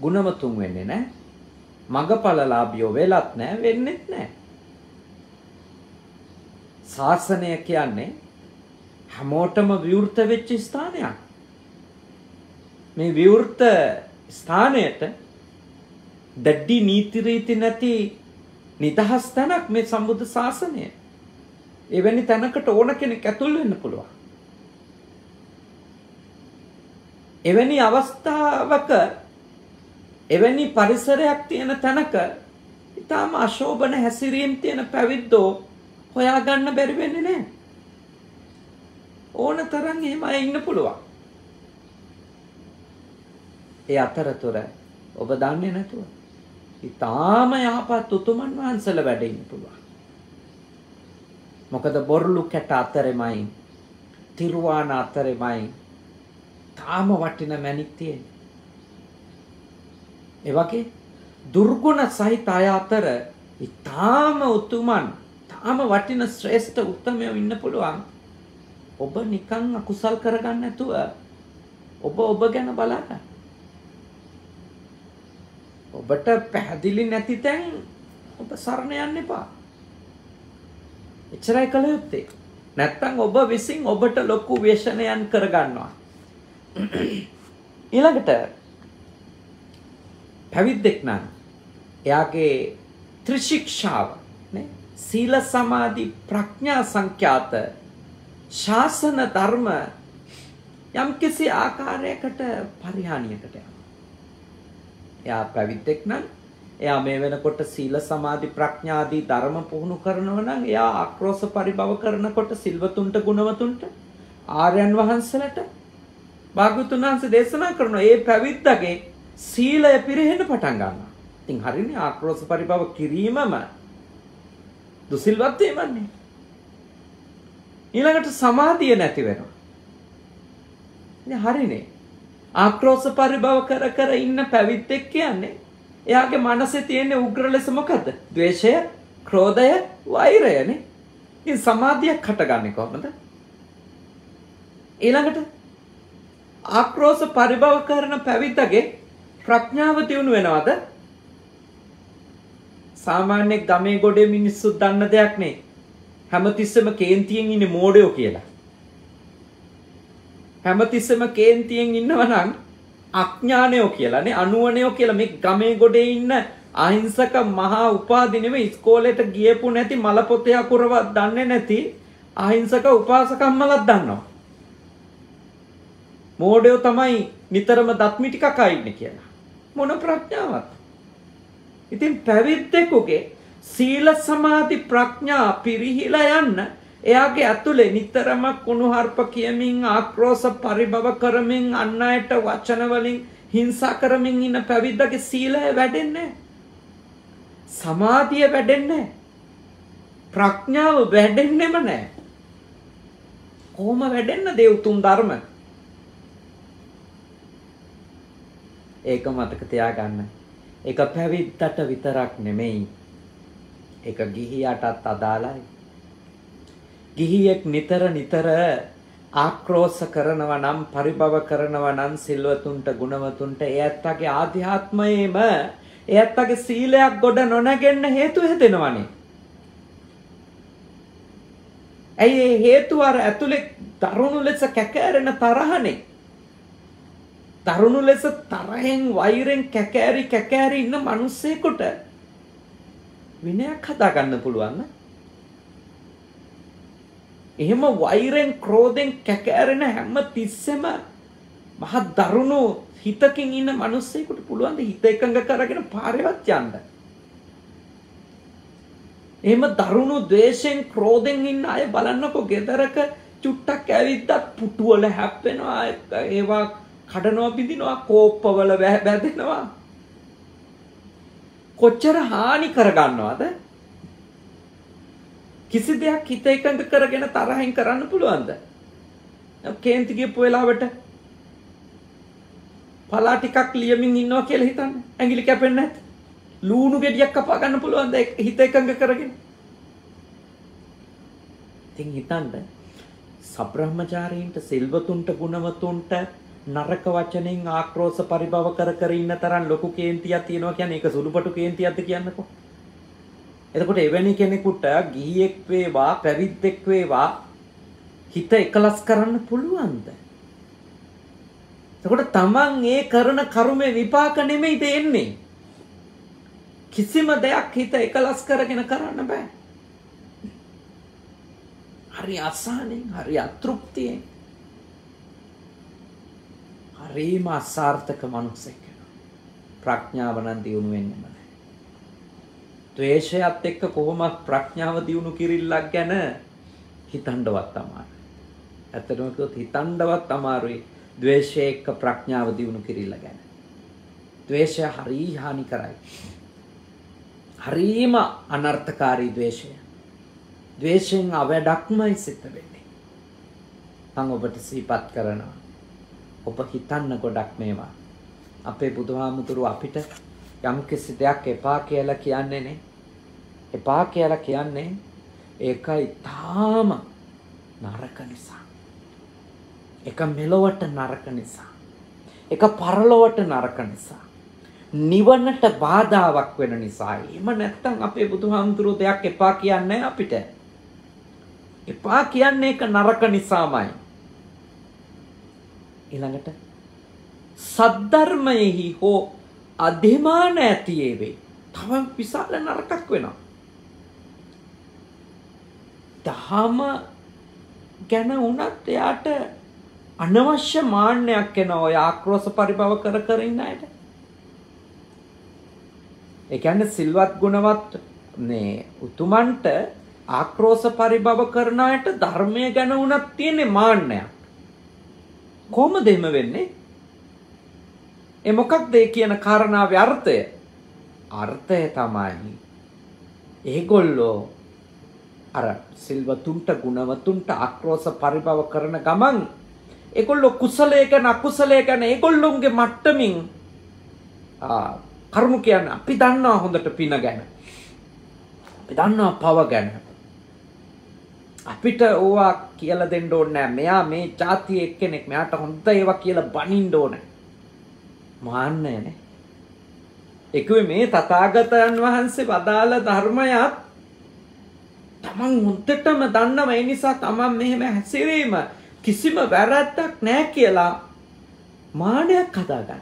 ගුණවතුන් වෙන්නේ නැහැ. මගපලලාභියෝ වෙලත් නැහැ වෙන්නෙත් නැහැ. ශාසනය කියන්නේ හැමෝටම විවෘත වෙච්ච ස්ථානයක්. මේ විවෘත ස්ථානයට දැඩි නීති රීති නැති නිදහස් තැනක් මේ සම්බුද්ධ ශාසනය. එවැනි තැනකට ඕන කෙනෙක් ඇතුල් වෙන්න පුළුවන්. එවැනි අවස්ථාවක එවැනි පරිසරයක් තියෙන තැනක ඊටාම අශෝභන හැසිරීම් තියෙන පැවිද්දෝ හොයාගන්න බැරි වෙන්නේ නැහැ. ඕන තරම් එහෙම අය ඉන්න පුළුවන්. ඒ අතරතුර ඔබ දන්නේ නැතුව ඊටාම යහපත් උතුමන් වහන්සේලා වැඩ ඉන්න පුළුවන්. මොකද බොරළු කැට අතරෙමයි තිරුවාන අතරෙමයි තාම වටින මැණික් තියෙන්නේ. ඒ වගේ දුර්ගුණ සහිත අය අතර ඊටාම උතුමන් තාම වටින ශ්‍රේෂ්ඨ උත්මයෝ ඉන්න පුළුවන්. ඔබ නිකන් අකුසල් කරගන්න නැතුව ඔබ ඔබ ගැන බලන්න. ඔබට පැහැදිලි නැති තැන් ඔබ සරණ යන්න එපා. එච්චරයි කළ යුත්තේ. නැත්තම් ඔබ විසින් ඔබට ලොකු වේශනයන් කරගන්නවා. ඊළඟට පැවිද්දෙක් නම් එයාගේ ත්‍රිශික්ෂාව නේ සීල සමාධි ප්‍රඥා සංඛ්‍යාත ශාසන ධර්ම යම්කිසි ආකාරයකට පරිහානියකට යනවා. එයා පැවිද්දෙක් නම් එයා මේ වෙනකොට සීල සමාධි ප්‍රඥා ආදී ධර්ම පුහුණු කරනවා නම් එයා ආක්‍රෝෂ පරිභව කරනකොට සිල්වතුන්ට ගුණවතුන්ට ආර්යයන් වහන්සේලාට භාග්‍යවතුන් වහන්සේ දේශනා කරන ඒ පැවිද්දගේ සීලය පිරෙහෙන්න පටන් ගන්නවා. ඉතින් හරිනේ ආක්‍රෝෂ පරිභව කිරීමම දුසිල්වත් වීමන්නේ. ඊළඟට සමාධිය නැති වෙනවා. ඉතින් හරිනේ. ආක්‍රෝෂ පරිභව කර කර ඉන්න පැවිද්දෙක් කියන්නේ එයාගේ මනසේ තියෙන උග්‍ර ලෙස මොකද්ද? ද්වේෂය, ක්‍රෝධය, වෛරයනේ. ඉතින් සමාධියක් හටගන්නේ කොහොමද? ඊළඟට ආක්‍රෝෂ පරිභව කරන පැවිද්දගේ ප්‍රඥාව දියුණු වෙනවද? සාමාන්‍ය ගමේ ගොඩේ මිනිස්සු දන්න දෙයක් නේ. හැමතිස්සෙම කේන්තියෙන් ඉන්නේ මෝඩයෝ කියලා. හැමතිස්සෙම කේන්තියෙන් ඉන්නවනම් අඥානයෝ කියලානේ අනුවනයෝ කියලා මේ ගමේ ගොඩේ ඉන්න අහිංසක මහා උපාධි නෙමෙයි ඉස්කෝලේට ගියපු නැති මල පොතේ අකුරවත් දන්නේ නැති අහිංසක උපාසකම්මලක් දන්නවා. මෝඩයෝ තමයි නිතරම දත්මි ටිකක් අයින්නේ කියලා. මොන ප්‍රඥාවක්. ඉතින් පැවිද්දෙකුගේ සීල සමාධි ප්‍රඥා පිරිහිලා යන්න එයාගේ ඇතුලේ නිතරම කුණුහරුප කියමින් ආක්‍රෝෂ පරිභව කරමින් අන් අයට වචන වලින් හිංසා කරමින් ඉන්න පැවිද්දගේ සීලය වැඩෙන්නේ සමාධිය වැඩෙන්නේ ප්‍රඥාව වැඩෙන්නෙම නැහැ. කොහොම වැඩෙන්න දේ උතුම් ධර්ම? ඒක මතක තියාගන්න. ඒක පැවිද්දට විතරක් නෙමෙයි. ඒක ගිහියටත් අදාළයි. ගිහියෙක් නිතර නිතර ආක්‍රෝෂ කරනවා නම් පරිභව කරනවා නම් සිල්වතුන්ට ගුණවතුන්ට ඒ ඇත්තගේ ආධ්‍යාත්මයේම ඒ ඇත්තගේ සීලයක් ගොඩ නොනැගෙන්න හේතු හැදෙනවනේ. ඇයි ඒ හේතුව අර ඇතුලේ දරුණු ලෙස කැකෑරෙන තරහනේ. දරුණු ලෙස තරහෙන් වෛරෙන් කැකෑරි කැකෑරි ඉන්න මිනිස්සෙකුට විනයක් හදා ගන්න පුළුවන් නේ. එහෙම වෛරෙන් ක්‍රෝධෙන් කැකෑරෙන හැම තිස්සෙම මහ දරුණු හිතකින් ඉන්න මිනිස්සෙකුට පුළුවන් ද හිත එකඟ කරගෙන පාරේවත් යන්න. එහෙම දරුණු ද්වේෂෙන් ක්‍රෝධෙන් ඉන්න අය බලන්නකෝ ගෙදරක චුට්ටක් ඇවිද්දත් පුටුවල හැප්පෙනවා ඒවා කඩනවා බිඳිනවා කෝප්පවල බැදෙනවා කොච්චර හානි කරගන්නවද කිසි දෙයක් හිත එකඟ කරගෙන තරහින් කරන්න පුළුවන්ද? කේන්ති ගියපු වෙලාවට පලා ටිකක් ලියමින් ඉන්නවා කියලා හිතන්න. ඇඟිලි කැපෙන්නේ නැත්. ලූණු ගෙඩියක් කපා ගන්න පුළුවන්ද හිත එකඟ කරගෙන? ඉතින් හිතන්න සබ්‍රහ්මචාරීන්ට සිල්වතුන්ට ගුණවතුන්ට නරක වචනෙන් ආක්‍රෝෂ පරිභව කර කර ඉන්න තරම් ලොකු කේන්තියක් තියෙනවා කියන්නේ ඒක සුළුපටු කේන්තියක්ද කියන්නකෝ. එතකොට එවැනි කෙනෙකුට ගිහියෙක් වේවා පැවිද්දෙක් වේවා හිත එකලස් කරන්න පුළුවන්ද? එතකොට තමන් ඒ කරන කර්මේ විපාක නෙමෙයි දෙන්නේ. කිසිම දෙයක් හිත එකලස් කරගෙන කරන්න බෑ. හරි අසහනෙන් හරි අතෘප්තියෙන් හරිම අසාර්ථක මනුස්සෙක් ප්‍රඥාව නම් දියුණු වෙන්නේ නැහැ. ද්වේෂයත් එක්ක කොහොමත් ප්‍රඥාව දියුණු කිරිල්ලක් ගැන හිතන්නවත් අමාරුයි. ඇත්තටම කිව්වොත් හිතන්නවත් අමාරුයි ද්වේෂය එක්ක ප්‍රඥාව දියුණු කිරිල්ල ගැන. ද්වේෂය හරි හානිකරයි. හරීම අනර්ථකාරී ද්වේෂය. ද්වේෂයෙන් අවඩක්මයි සිද්ධ වෙන්නේ. මම ඔබට සිහිපත් කරනවා. ඔබ හිතන්න ගොඩක් මේවා. අපේ බුදුහාමුදුරුව අපිට යම්කිසි දෙයක් එපා කියලා කියන්නේ නේ. එපා කියලා කියන්නේ ඒකයි තාම නරක නිසා. එක මෙලොවට නරක නිසා. එක පරලොවට නරක නිසා. නිවනට බාධාවක් වෙන නිසා. එහෙම නැත්තම් අපේ බුදුහාමුදුරුවෝ දෙයක් එපා කියන්නේ අපිට. එපා කියන්නේ ඒක නරක නිසාමයි. ඊළඟට සද්ධර්මයෙහි හෝ අධිමාන ඇති ඒවේ. තව විශාල නරකක් වෙනවා. දහම ගැන වුණත් එයාට අනවශ්‍ය මාන්නයක් එනවා ඔය ආක්‍රෝෂ පරිභව කර කර ඉන්න අයට. ඒ කියන්නේ සිල්වත් ගුණවත් මේ උතුමන්ට ආක්‍රෝෂ පරිභව කරන අයට ධර්මය ගැන වුණත් තියෙන්නේ මාන්නයක්. කොහොමද එහෙම වෙන්නේ? ඒ මොකක්ද ඒ කියන කාරණාවේ අර්ථය? අර්ථය තමයි ඒගොල්ලෝ අර සිල්වතුන්ට ගුණවතුන්ට ආක්‍රෝෂ පරිභව කරන ගමන් ඒගොල්ලෝ කුසලයේ ගැන අකුසලයේ ගැන ඒගොල්ලොන්ගේ මට්ටමින් කරුණු කියන්නේ අපි දන්නවා හොඳට පින ගැන. අපි දන්නවා පව ගැන. අපිට ඕවා කියලා දෙන්න ඕනේ නැහැ. මෙයා මේ જાතියේ එක්කෙනෙක්. මෙයාට හොඳ ඒවා කියලා බනින්න ඕනේ. මාන්නය නේ. ඒකුවේ මේ තථාගතයන් වහන්සේ වදාළ ධර්මයක් තමන් හොඳටම දන්නව ඒ නිසා තමන් මෙහෙම හැසිරීම කිසිම වැරැද්දක් නැහැ කියලා මානයක් හදාගන්නවා.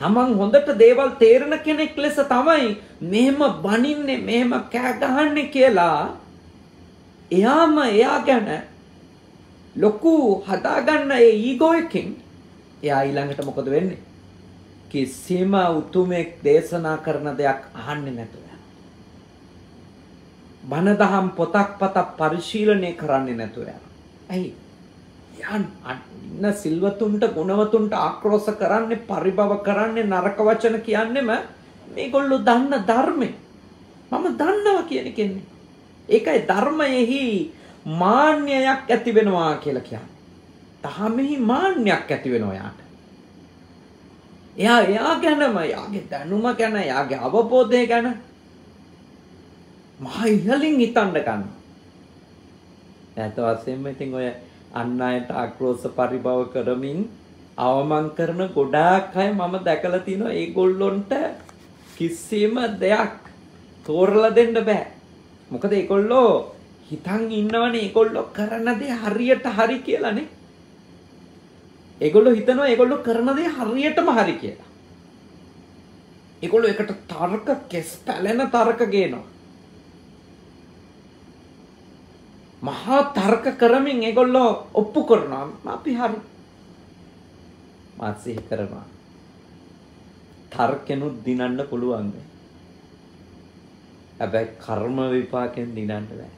තමන් හොඳට දේවල් තේරෙන කෙනෙක් ලෙස තමයි මෙහෙම බනින්නේ මෙහෙම කෑ ගහන්නේ කියලා එයාම එයා ගැන ලොකු හදාගන්න ඒ ඊගෝ එකෙන් එයා ඊළඟට මොකද වෙන්නේ? කිසිම උතුමෙක් දේශනා කරන දෙයක් අහන්නේ නැතුව බණ දහම් පොතක් පතක් පරිශීලනය කරන්නේ නැතුව ඇයි? යන් ඉන්න සිල්වතුන්ට ගුණවතුන්ට ආක්‍රෝෂ කරන්නේ පරිභව කරන්නේ නරක වචන කියන්නෙම මේගොල්ලෝ දන්න ධර්මේ. මම දන්නවා කියන කෙන්නේ. ඒකයි ධර්මයෙහි මාන්නයක් ඇති වෙනවා කියලා කියන්නේ. දහමෙහි මාන්නයක් ඇති වෙනවා යාට. එයා එයා ගැනම එයාගේ දැනුම ගැන එයාගේ අවබෝධය ගැන මහ ඉහලින් හිතන්න ගන්නවා. ඇත්ත වශයෙන්ම ඉතින් ඔය අන් අයට ආක්‍රෝෂ පරිභව කරමින් අවමන් කරන ගොඩාක් අය මම දැකලා තිනවා ඒගොල්ලොන්ට කිසිම දෙයක් තෝරලා දෙන්න බෑ. මොකද ඒගොල්ලෝ හිතන් ඉන්නවනේ ඒගොල්ලෝ කරන දේ හරියට හරි කියලානේ. ඒගොල්ලෝ හිතනවා ඒගොල්ලෝ කරන දේ හරියටම හරි කියලා. ඒගොල්ලෝ එකට තර්ක කෙස් පැලෙන තර්ක ගේනවා. මහා තර්ක කරමින් ඒගොල්ලෝ ඔප්පු කරනවා අපි හරි. මාත් සිහි කරනවා. තර්කෙනුත් දිනන්න පුළුවන් මේ. හැබැයි කර්ම විපාකෙන් දිනන්න බෑ.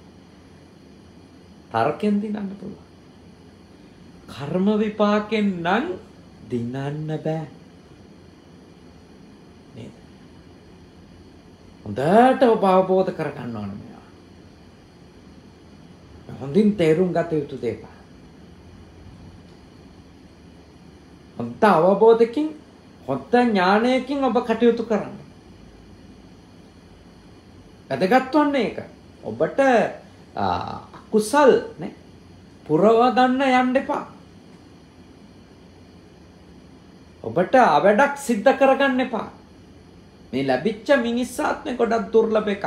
තර්කෙන් දිනන්න පුළුවන්. කර්ම විපාකෙන් නම් දිනන්න බෑ. නේද? හොඳට ඔබ අවබෝධ කරගන්න ඕනේ මේවා. හොඳින් තේරුම් ගත යුතු දේප. හොඳ අවබෝධකින් හොඳ ඥානයකින් ඔබ කටයුතු කරන්න. වැදගත් වන්නේ ඒක. ඔබට අකුසල් නේ පුරව ගන්න යන්න එපා. ඔබට අවඩක් සිද්ධ කරගන්න එපා. මේ ලැබිච්ච මිනිස්සාත්මේ ගොඩක් දුර්ලභ එකක්.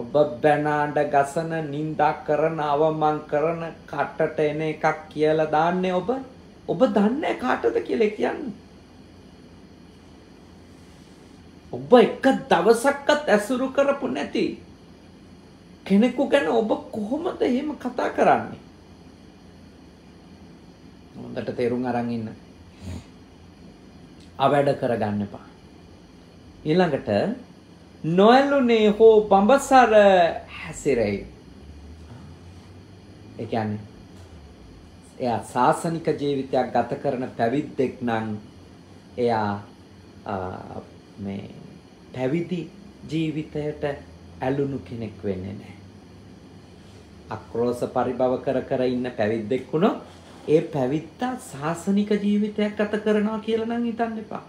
ඔබ බැනාඩ ගසන නින්දා කරන අවමන් කරන කටට එන එකක් කියලා දාන්නේ ඔබ ඔබ දන්නේ කාටද කියලා කියන්නේ. ඔබ එක දවසක්වත් ඇසුරු කරපු නැති කෙනෙකු ගැන ඔබ කොහොමද එහෙම කතා කරන්නේ? හොඳට තේරුම් අරන් ඉන්න. අවැඩ කරගන්න එපා. ඊළඟට නොඇලුනේ හෝ බඹසර හැසිරෙයි. ඒ කියන්නේ එයා සාසනික ජීවිතයක් ගත කරන පැවිද්දෙක් නම් එයා මේ පැවිදි ජීවිතයට ඇලුණු කෙනෙක් වෙන්නේ නැහැ. අක්‍රෝෂ පරිභව කර කර ඉන්න පැවිද්දෙක් වුණොත් ඒ පැවිද්දා සාසනික ජීවිතයක් ගත කරනවා කියලා නම් හිතන්න එපා.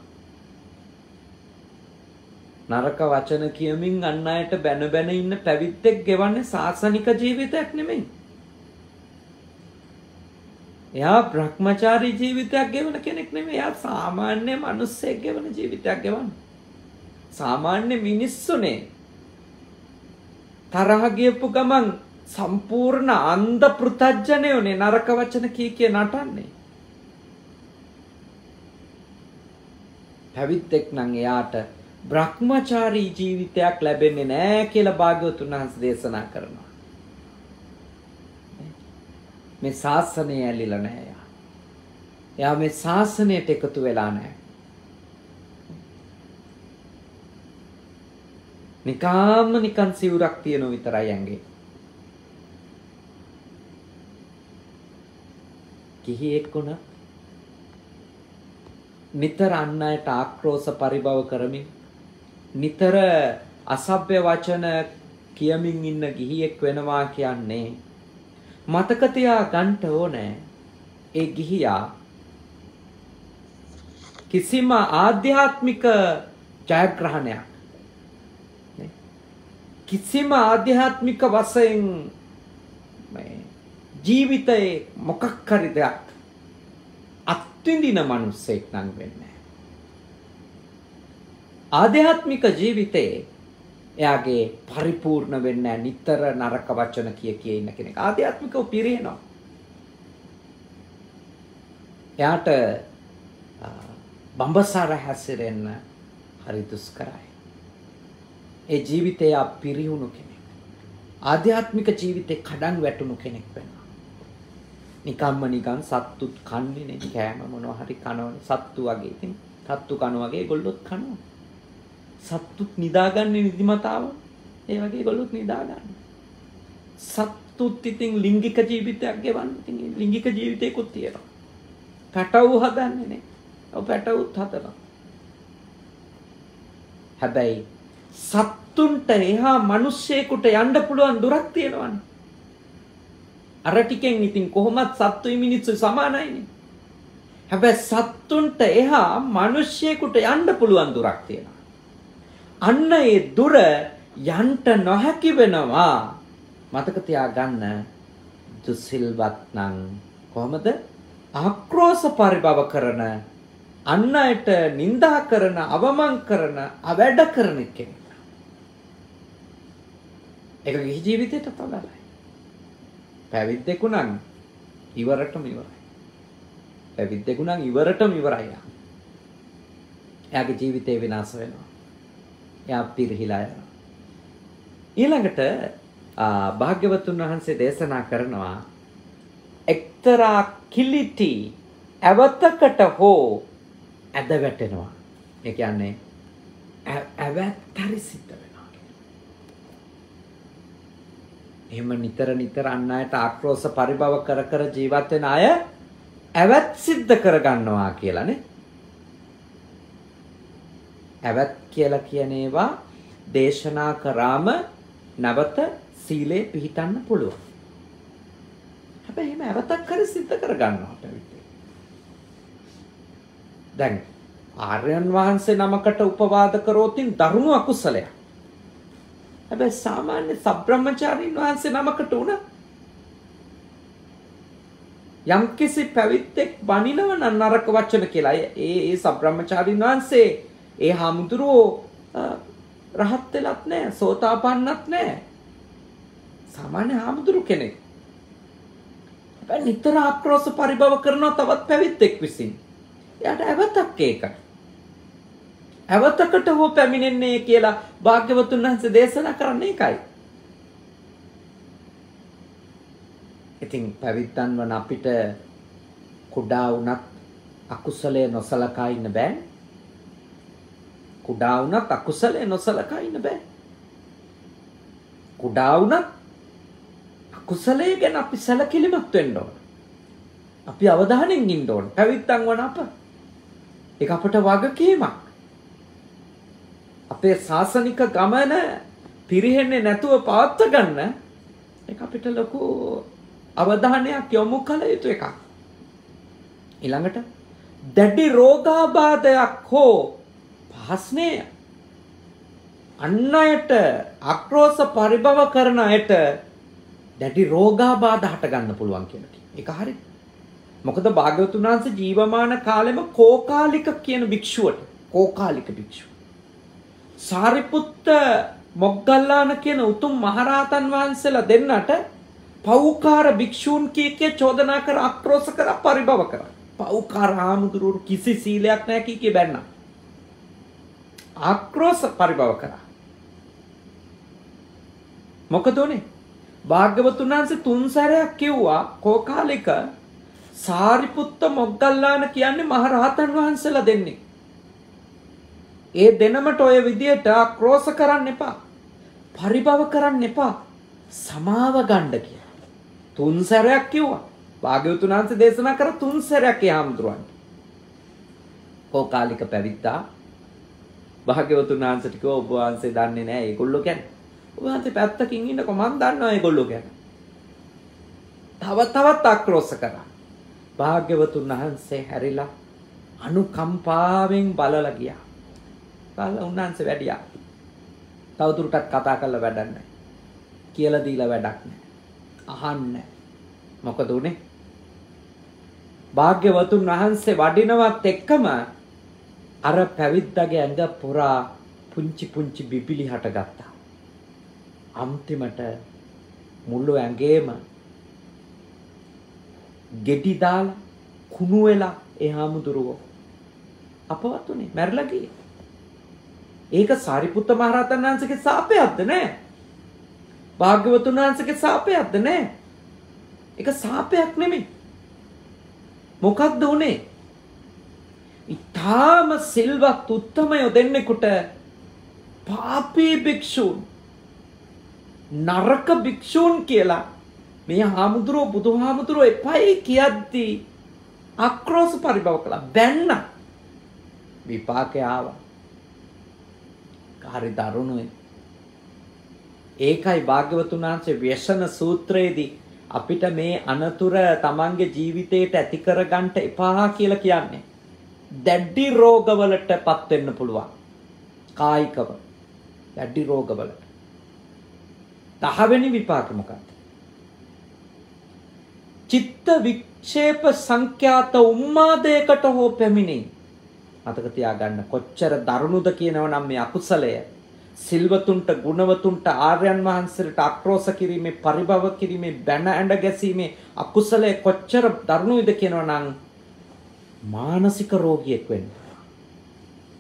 නරක වචන කියමින් අන් අයට බැන බැන ඉන්න පැවිද්දෙක් ගෙවන්නේ සාසනික ජීවිතයක් නෙමෙයි. එයා භ්‍රමචාරී ජීවිතයක් ගෙවන කෙනෙක් නෙමෙයි. එයා සාමාන්‍ය මිනිස්සෙක් ගෙවන ජීවිතයක් ගෙවන්නේ. සාමාන්‍ය මිනිස්සුනේ. තරහ ගියපු ගමන් සම්පූර්ණ අන්ධ පෘතජ්ජනයෝනේ නරක වචන කී කිය නටන්නේ. පැවිද්දෙක් නම් එයාට බ්‍රහ්මචාරී ජීවිතයක් ලැබෙන්නේ නැහැ කියලා භාග්‍යවතුන් වහන්සේ දේශනා කරනවා. මේ ශාසනය ඇලිලා නැහැ යා. එයා මේ ශාසනයට එකතු වෙලා නැහැ. නිකාම්ම නිකන් සිවුරක් තියෙන විතරයි ඇඟේ. කිහියෙක් වුණා නිතර අන් අයට ආක්‍රෝෂ පරිභව කරමින් නිතර අසභ්‍ය වචන කියමින් ඉන්න ගිහියෙක් වෙනවා කියන්නේ මතක තියා ගන්න ඕනේ ඒ ගිහියා කිසිම ආධ්‍යාත්මික ජයග්‍රහණයක් කිසිම ආධ්‍යාත්මික වශයෙන් මේ ජීවිතයේ මොකක් හරි දෙයක් අත්විඳින මිනිස්සෙක් නම් වෙන්නේ. ආධ්‍යාත්මික ජීවිතයේ එයාගේ පරිපූර්ණ වෙන්නේ නිතර නරක වචන කිය කිය ඉන්න කෙනෙක්. ආධ්‍යාත්මිකව පිරිනව. එයාට බඹසාර හැසිරෙන්න හරි දුෂ්කරයි. ඒ ජීවිතය පිරිහුණු කෙනෙක්. ආධ්‍යාත්මික ජීවිතේ කඩන් වැටුණු කෙනෙක් වෙනවා. නිකම්ම නිකන් සත්තුත් කන්නේ නේ කෑම මොනවා හරි කනවන සත්තු වගේ. ඉතින් සත්තු කන වගේ ඒගොල්ලොත් කනවා. සත්තුත් නිදාගන්නේ නිදිමතාව. ඒ වගේ ඒගොල්ලොත් නිදාගන්න. සත්තුත් ඉතින් ලිංගික ජීවිතයක් ගෙවන්න. ඉතින් ලිංගික ජීවිතයකුත් තියෙනවා. පැටවු හදන්නේ නේ. ඔව් පැටවුත් හදනවා. හැබැයි සත්තුන්ට එහා මිනිස්සෙකුට යන්න පුළුවන් දුරක් තියෙනවනේ. අර ටිකෙන් ඉතින් කොහොමත් සත්තුයි මිනිස්සු සමානයිනේ. හැබැයි සත්තුන්ට එහා මිනිස්සෙකුට යන්න පුළුවන් දුරක් තියෙනවා. අන්න ඒ දුර යන්න නොහැකි වෙනවා. මතක තියාගන්න දුසිල්වත් නම් කොහොමද? ආක්‍රෝෂ පරිභව කරන අන් අයට නිඳා කරන අවමන් කරන අවැඩ කරන කෙනෙක්. ඒක ගිහි ජීවිතයට පලලයි. පැවිද්දෙකු නම් ඉවරටම ඉවරයි. පැවිද්දෙකු නම් ඉවරටම ඉවරයි. එයාගේ ජීවිතේ විනාශ වෙනවා. එයා පිරිහිලා යනවා. ඊළඟට භාග්‍යවතුන් වහන්සේ දේශනා කරනවා එක්තරා කිලිටි ඇවතකට හෝ ඇද වැටෙනවා. ඒ කියන්නේ ඇවැත්තරි සිද්ධ වෙනවා එහෙම නිතර නිතර අන් අයට ආක්‍රෝෂ පරිභව කර කර ජීවත් වෙන අය ඇවැත් සිද්ධ කරගන්නවා කියලානේ. ඇවැත් කියලා කියන ඒවා දේශනා කරාම නැවත සීලේ පිහිටන්න පුළුවන්. හැබැයි එහෙම ඇවතක් කර සිද්ධ කරගන්නවා පැවිදි. දැන් ආර්යයන් වහන්සේ නමකට උපවාද කරෝතින් දරුණු අකුසලයක්. හැබැයි සාමාන්‍ය සබ්‍රහ්මචාරීන් වහන්සේ නමකට උන යම්කිසි පැවිද්දෙක් බනිනව නම් නරක වචන කියලා. ඒ ඒ සබ්‍රහ්මචාරීන් වහන්සේ ඒ හාමුදුරුවෝ රහත් වෙලත් නැහැ, සෝතාපන්නත් නැහැ. සාමාන්‍ය හාමුදුරු කෙනෙක්. හැබැයි නිතර ආක්‍රෝෂ පරිභව කරන තවත් පැවිද්දෙක් විසින්. එයාට ඇවතක් ඒක. ඇවතකට හෝ පැමිණෙන්නේ කියලා භාග්‍යවතුන් වහන්සේ දේශනා කරන්නේ ඒකයි. ඉතින් පැවිද්දන් වන අපිට කුඩා වුණත් අකුසලයේ නොසලකා ඉන්න බෑ. කුඩා වුණත් අකුසලයේ නොසලකා ඉන්න බෑ. කුඩා වුණත් අකුසලයේ ගැන අපි සැලකිලිමත් වෙන්න ඕන. අපි අවධානයෙන් ඉන්න ඕන. පැවිද්දන් වන අප ඒක අපට වගකීමක්. අපේ සාසනික ගමන පිරිහෙන්නේ නැතුව පවත්ව ගන්න ඒක අපිට ලොකු අවධානයක් යොමු කළ යුතු එකක්. ඊළඟට දැඩි රෝගාබාධයක් හෝ පහස්නය අන්න අයට අක්‍රෝෂ පරිභව කරන අයට දැඩි රෝගාබාධ හට ගන්න පුළුවන් කියලා. ඒක හරියි. මොකද භාග්‍යවතුන් වහන්සේ ජීවමාන කාලෙම කෝකාලික කියන භික්ෂුවට කෝකාලික භික්ෂුව. සාරිපුත්ත මොග්ගල්ලාන කියන උතුම් මහරහතන් වහන්සේලා දෙන්නට පෞකාර භික්ෂූන් කීකේ චෝදනා කර අක්‍රෝෂ කර පරිභව කර. පෞකාර ආමුදුරු කිසි සීලයක් නැහැ කීකේ බැන්න. ආක්‍රෝෂ පරිභව කරා. මොකද උනේ? භාග්‍යවතුන් වහන්සේ තුන් සැරයක් කිව්වා කෝකාලික සාරිපුත්ත මොග්ගල්ලාන කියන්නේ මහරහතන් වහන්සේලා දෙන්නේ. ඒ දෙනමට ඔය විදියට ක්‍රෝස කරන්න එපා. පරිභව කරන්න එපා. සමාව ගන්න කියලා. තුන් සැරයක් කිව්වා. භාග්‍යවතුන් වහන්සේ දේශනා කර තුන් සැරයක් යාම්දුරන්ට. කෝකාලික පැවිද්දා භාග්‍යවතුන් වහන්සේට කිව්වා ඔබ වහන්සේ දන්නේ නැහැ ඒගොල්ලෝ කියන්නේ. ඔබ වහන්සේ පැත්තකින් ඉන්නකො මම දන්නවා ඒගොල්ලෝ කියන්නේ. තව තවත් ආක්‍රෝෂ කරා. භාග්‍යවතුන් වහන්සේ හැරිලා අනුකම්පාවෙන් බලලා ගියා. බලලා උන්වහන්සේ වැඩියා. තවදුරටත් කතා කරලා වැඩක් නැහැ. කියලා දීලා වැඩක් නැහැ. අහන්නේ. මොකද උනේ? භාග්‍යවතුන් වහන්සේ වඩිනවත් එක්කම අර පැවිද්දගේ ඇඟ පුරා පුංචි පුංචි බිබිලි හටගත්තා. අන්තිමට මුල්ලු ඇඟේම ගෙඩි දාලා කුණු වෙලා ඒ හාමුදුරුවෝ අපවත් උනේ මැරිලා ගියේ. ඒක සාරිපුත්ත මහරහතන් වහන්සේගේ සාපයක්ද නෑ? භාග්‍යවතුන් වහන්සේගේ සාපයක්ද නෑ? ඒක සාපයක් නෙමෙයි. මොකක්ද උනේ? ඊටාම සිල්වත් උත්තමයෝ දෙන්නෙකුට පාපී භික්ෂූන් නරක භික්ෂූන් කියලා මේ හාමුදුරුවෝ බුදුහාමුදුරුවෝ එපයි කියද්දී අක්‍රෝස පරිභව කළා. බැන්න විපාකේ ආවා. හරි දරුණුයි ඒකයි භාග්‍යවතුන් වහන්සේ ව්‍යසන සූත්‍රයේදී අපිට මේ අනතුර තමන්ගේ ජීවිතයට ඇති කරගන්න එපා කියලා කියන්නේ. දැඩි රෝගවලට පත් වෙන්න පුළුවන්. කායිකව. දැඩි රෝගවලට. දහවෙනි විපාක මොකක්ද? චිත්ත වික්ෂේප සංඛ්‍යාත උම්මාදයකට හෝ පැමිණෙයි. මතක තියාගන්න කොච්චර දරුණුද කියනව නම් මේ අකුසලය. සිල්වතුන්ට ගුණවතුන්ට ආර්යයන් වහන්සේට අක්‍රෝෂ කිරීමේ පරිභව කිරීමේ බැන ඇඬ ගැසීමේ අකුසලයේ කොච්චර දරුණුයිද කියනව නම් මානසික රෝගියෙක් වෙන්න.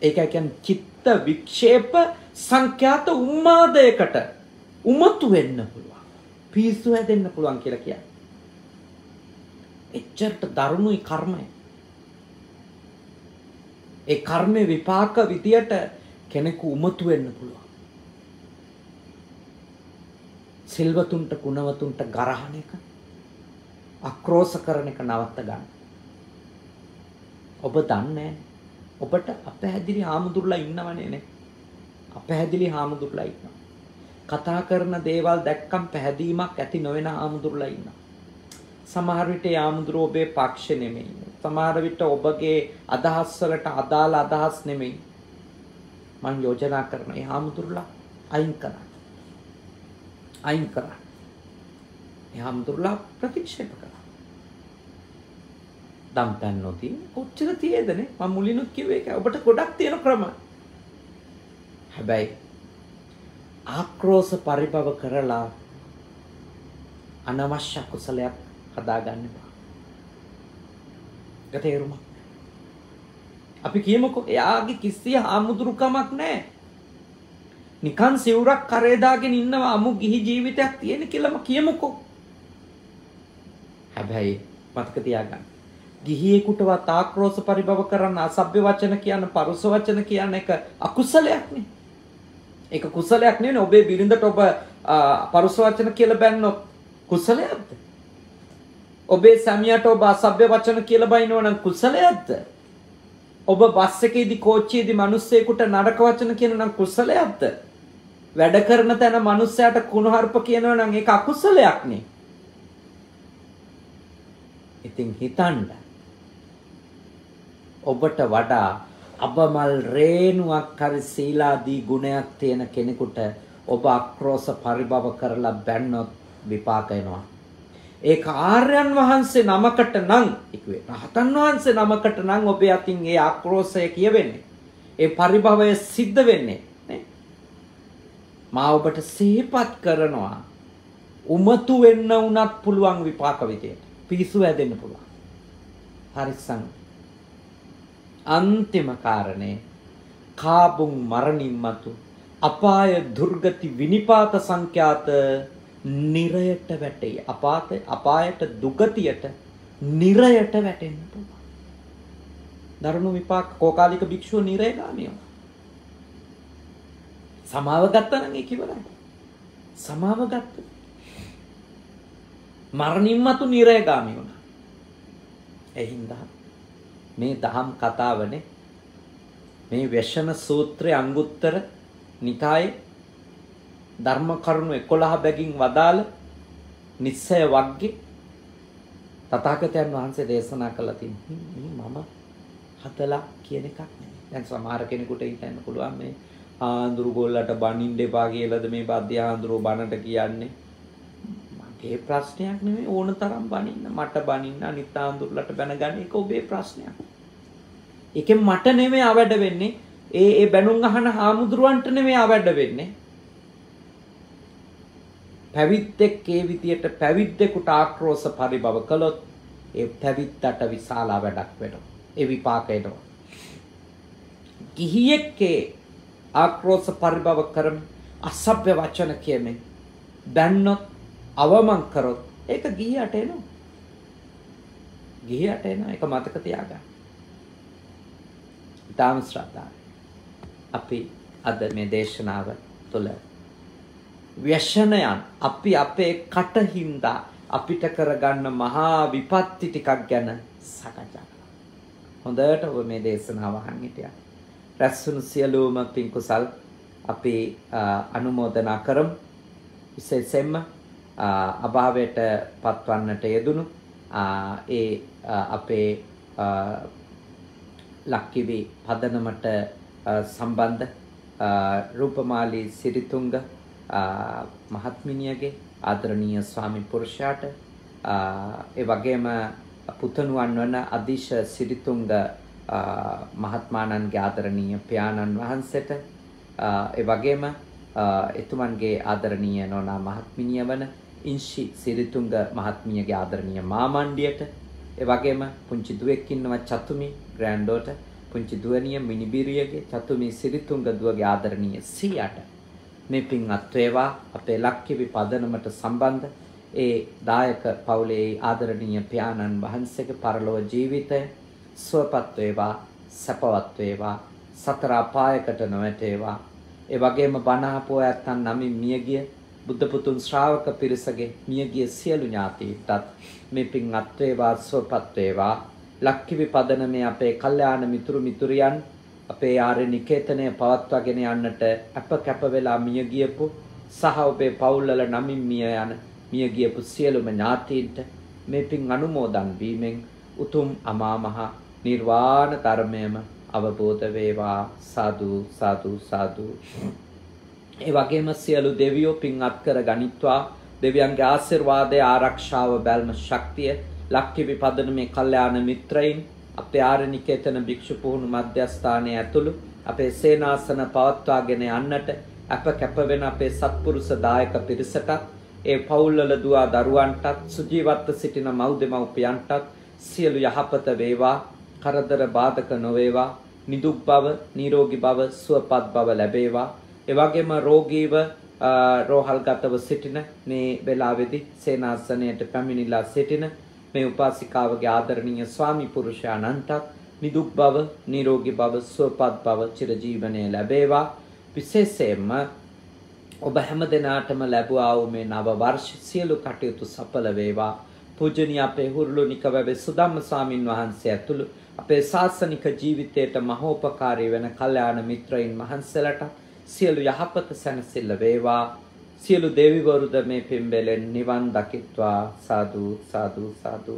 ඒකයි කියන්නේ චිත්ත වික්ෂේප සංඛ්‍යාත උම්මාදයකට උමතු වෙන්න පුළුවන්. පිස්සු හැදෙන්න පුළුවන් කියලා කියන්නේ. එච්චරට දරුණුයි කර්මය. ඒ කර්මය විපාක විදියට කෙනෙකු උමතු වෙන්න පුළුවන්. සිල්වතුන්ට ගුණවතුන්ට ගරහන එක අක්‍රෝෂ කරන එක නවත්ත ගන්න. ඔබ දන්නේ ඔබට අපැහැදිලි හාමුදුරුලා ඉන්නවනේ නේ. අපැහැදිලි හාමුදුරුලා ඉන්නවා. කතා කරන දේවල් දැක්කම් පැහැදීමක් ඇති නොවන හාමුදුරුලා ඉන්නවා. සමහර විට යාමුදුරුව ඔබේ පක්ෂ නෙමෙයි. සමහර විට ඔබගේ අදහස් වලට අදාළ අදහස් නෙමෙයි. මම යෝජනා කරන යාමුදුරුලා අයින් කරන්න. අයින් කරන්න. යාමුදුරුලා ප්‍රතික්ෂේප කරන්න. දම්තන් නොදී කොච්චර තියේදනේ මම මුලිනුත් කිව්වේ ඒක ඔබට ගොඩක් තියෙන ක්‍රම. හැබැයි ආක්‍රෝෂ පරිභව කරලා අනවශ්‍ය කුසලයක් හදාගන්න එපා. ඒක තේරුමක්. අපි කියමුකෝ එයාගේ කිසි ආමුදුරුකමක් නැහැ. නිකන් සිවුරක් කරේ දාගෙන ඉන්නවා අමු ගිහි ජීවිතයක් තියෙන කියලාම කියමුකෝ. හැබැයි මතක තියාගන්න. ගිහියෙකුටවත් ආක්‍රෝෂ පරිභව කරන්න අසභ්‍ය වචන කියන පරුස වචන කියන එක අකුසලයක් නේ. ඒක කුසලයක් නෙවෙයි ඔබේ බිරිඳට ඔබ පරුස වචන කියලා බැන්නොත් කුසලයක්ද? ඔබේ සැමියාට ඔබ අසභ්‍ය වචන කියලා බයිනවා නම් කුසලයක්ද? ඔබ බස් එකේදී කෝච්චියේදී මිනිස්සෙකුට නරක වචන කියන නම් කුසලයක්ද? වැඩ කරන තැන මිනිස්සයාට කුණහරුප කියනවා නම් ඒක අකුසලයක් නේ. ඉතින් හිතන්න ඔබට වඩා අබමල් රේණුවක් හරි සීලාදී ගුණයක් තියෙන කෙනෙකුට ඔබ අක්‍රෝෂ පරිභව කරලා බැන්නොත් විපාක එනවා. ඒක ආර්යයන් වහන්සේ නමකට නම් ඉක්වේ රහතන් වහන්සේ නමකට නම් ඔබේ අතින් ඒ ආක්‍රෝෂය කියවෙන්නේ. ඒ පරිභවය සිද්ධ වෙන්නේ නේ. මා ඔබට සිහිපත් කරනවා. උමතු වෙන්න උනත් පුළුවන් විපාක විදියට. පිසු වැදෙන්න පුළුවන්. හරිසං. අන්තිම කාරණේ කාබුන් මරණින් මතු අපාය දුර්ගති විනිපාත සංඛ්‍යාත නිරයට වැටෙයි. අපාත අපායට දුගතියට නිරයට වැටෙන්න පුළුවන්. දරුණු විපාක කෝකාලික භික්ෂුව නිරේගාමිය. සමාව ගත්තා නම් ඒක ඉවරයි. සමාව ගත්ත. මරණින් මතු නිරේගාමී වුණා. එහින්දා මේ දහම් කතාවනේ මේ වේශන සූත්‍රයේ අංගුත්තර නිකායේ ධර්ම කරුණු 11 බැගින් වදාළ නිස්සය වග්ගේ තථාගතයන් වහන්සේ දේශනා කළා තියෙනවා මම හතලා කියන එකක් නෙමෙයි. දැන් සමහර කෙනෙකුට හිතන්න පුළුවන් මේ ආඳුරු ගොල්ලට බනින්න එපා කියලාද මේ බද්‍ය ආඳුරු බනට කියන්නේ. මගේ ප්‍රශ්නයක් නෙමෙයි ඕන තරම් බනින්න. මට බනින්න අනිත් ආඳුරුලට බැනගන්න ඒක ඔබේ ප්‍රශ්නයක්. ඒකෙන් මට නෙමෙයි අවැඩ වෙන්නේ. ඒ ඒ බැනුම් අහන හාමුදුරුවන්ට නෙමෙයි අවැඩ වෙන්නේ. පැවිද්දෙක් ඒ විදියට පැවිද්දෙකුට ආක්‍රෝෂ පරිභව කළොත් ඒ පැවිද්දට විශාල වැඩක් වෙනවා. ඒ විපාක එනවා. ගිහියෙක්ගේ ආක්‍රෝෂ පරිභව කරමින් අසභ්‍ය වචන කියමින් දැන්නොත් අවමන් කරොත් ඒක ගිහියට එනවා. ගිහියට එනවා. ඒක මතක තියාගන්න. ඊටාම ශ්‍රද්ධාව. අපි අද මේ දේශනාව තුළ ව්‍යසනයන් අපි අපේ කටින්දා අපිට කරගන්න මහා විපත්ති ටිකක් ගැන සකච්ඡා කළා. හොඳට ඔබ මේ දේශනාව අහන් හිටියා. රැස්වුණු සියලුම පින් කුසල් අපි අනුමෝදනා කරමු. විශේෂයෙන්ම අභාවයට පත්වන්නට යෙදුණු ඒ අපේ ලක්කිවි පදනමට සම්බන්ධ රූපමාලී සිරිතුංග මහත්මිනියගේ ආදරණීය ස්වාමි පුරුෂයාට ඒ වගේම පුතණුවන් වන අදිශ සිරිතුංග මහත්මාණන්ගේ ආදරණීය පියාණන් වහන්සේට ඒ වගේම එතුමන්ගේ ආදරණීය නෝනා මහත්මිනිය වන ඉන්ෂි සිරිතුංග මහත්මියගේ ආදරණීය මාමණ්ඩියට ඒ වගේම පුංචි දුවෙක් ඉන්නවා චතුමි ග්‍රෑන්ඩ් ඩෝටර් පුංචි දුවනිය මිනිබිරියගේ චතුමි සිරිතුංග දුවගේ ආදරණීය සීයාට මේ පින්වත් වේවා අපේ ලක්කිවි පදනමට සම්බන්ධ ඒ දායක පවුලේ ආදරණීය පියාණන් වහන්සේගේ පරලොව ජීවිතය සුවපත් වේවා සැපවත් වේවා සතර අපායකට නොවැටේවා. ඒ වගේම බණ අහපුව ඇත්තන් නමින් මියගිය බුද්ධ පුතුන් ශ්‍රාවක පිරිසගේ මියගිය සියලු ඥාතීන්ටත් මේ පින් අත් වේවා සුවපත් වේවා. ලක්කිවි පදනමේ අපේ කල්යාණ මිතුරු මිතුරියන් අපේ ආර්ය නිකේතනය පවත්වාගෙන යන්නට අප කැප වෙලා මිය ගියපු සහ ඔබේ පවුල්වල නමින් මිය යන මිය ගියපු සියලුම ඥාතීන්ට මේ පින් අනුමෝදන් වීමෙන් උතුම් අමා මහ නිර්වාණ ධර්මයම අවබෝධ වේවා. සාදු සාදු සාදු. ඒ වගේම සියලු දෙවියෝ පින් අත්කර ගනිත්වා. දෙවියන්ගේ ආශිර්වාදය ආරක්ෂාව බැල්ම ශක්තිය ලක්කිවි පදනමේ කල්යාණ මිත්‍රයින් අපේ ආරණිකේතන භික්ෂු පුහුණු මධ්‍යස්ථානයේ ඇතුළු අපේ සේනාසන පවත්වාගෙන යන්නට අප කැප වෙන අපේ සත්පුරුෂ දායක පිරිසටත් ඒ පවුල්වල දුවා දරුවන්ටත් සුජීවත්ව සිටින මව් දෙමව්පියන්ටත් සියලු යහපත වේවා. කරදර බාධක නොවේවා. නිදුක් බව නිරෝගී බව සුවපත් බව ලැබේවා. ඒ වගේම රෝගීව රෝහල්ගතව සිටින මේ වෙලාවේදී සේනාසනයට පැමිණිලා සිටින මේ උපාසිකාවගේ ආදරණීය ස්වාමි පුරුෂයාණන්ටත් නිදුක් බව, නිරෝගී බව, සුවපත් බව, චිරජීවනයේ ලැබේවා. විශේෂයෙන්ම ඔබ හැම දිනාටම ලැබුවා වූ මේ නව වර්ෂ සියලු කටයුතු සඵල වේවා. පූජනීය අපේ හුරුළුනික වැවේ සුදම්ම ස්වාමින් වහන්සේ ඇතුළු අපේ ශාසනික ජීවිතයට මහෝපකාරී වෙන කල්යාණ මිත්‍රයින් වහන්සේලාට සියලු යහපත සැනසෙල්ල වේවා. සියලු දෙවිවරුද මේ පින්බෙලෙන් නිවන් දකිත්වා. සාදු සාදු සාදු.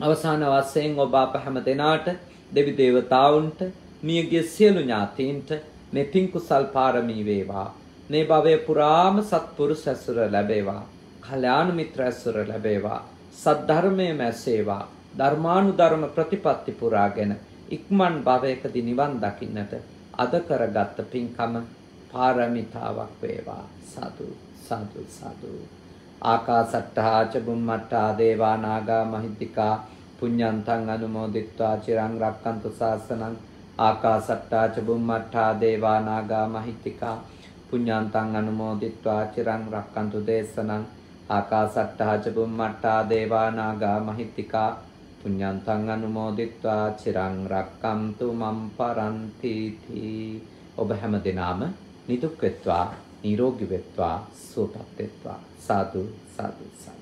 අවසාන වශයෙන් ඔබ අප හැම දෙනාට දෙවි දේවතාවුන්ට මියගිය සියලු ඥාතීන්ට මේ පින් කුසල් පාරමී වේවා. මේ භවයේ පුරාම සත්පුරුෂ ඇසුර ලැබේවා. කල්යාණ මිත්‍ර ඇසුර ලැබේවා. සද්ධර්මයේ මැසේවා. ධර්මානුධර්ම ප්‍රතිපත්ති පුරාගෙන ඉක්මන් භවයකදී නිවන් දකින්නට අද කරගත් පින්කම පාරමිතාවක් වේවා. සතු සතු සතු ආකාසට්ඨා ච බුම්මට්ඨා දේවා නාග මහිත්‍තිකා පුඤ්ඤන්තං අනුමෝදිත්වා චිරං රක්칸තු සාසනං ආකාසට්ඨා ච බුම්මට්ඨා දේවා නාග මහිත්‍තිකා පුඤ්ඤන්තං අනුමෝදිත්වා චිරං රක්칸තු දේශනං ආකාසට්ඨා ච බුම්මට්ඨා දේවා නාග මහිත්‍තිකා පුඤ්ඤන්තං අනුමෝදිත්වා චිරං රක්칸තු මම් පරන්ති ඔබ හැම දිනාම නිදුක් වෙත්වා නිරෝගී වෙත්වා සුවපත් වෙත්වා. සාදු සාදු සාදු.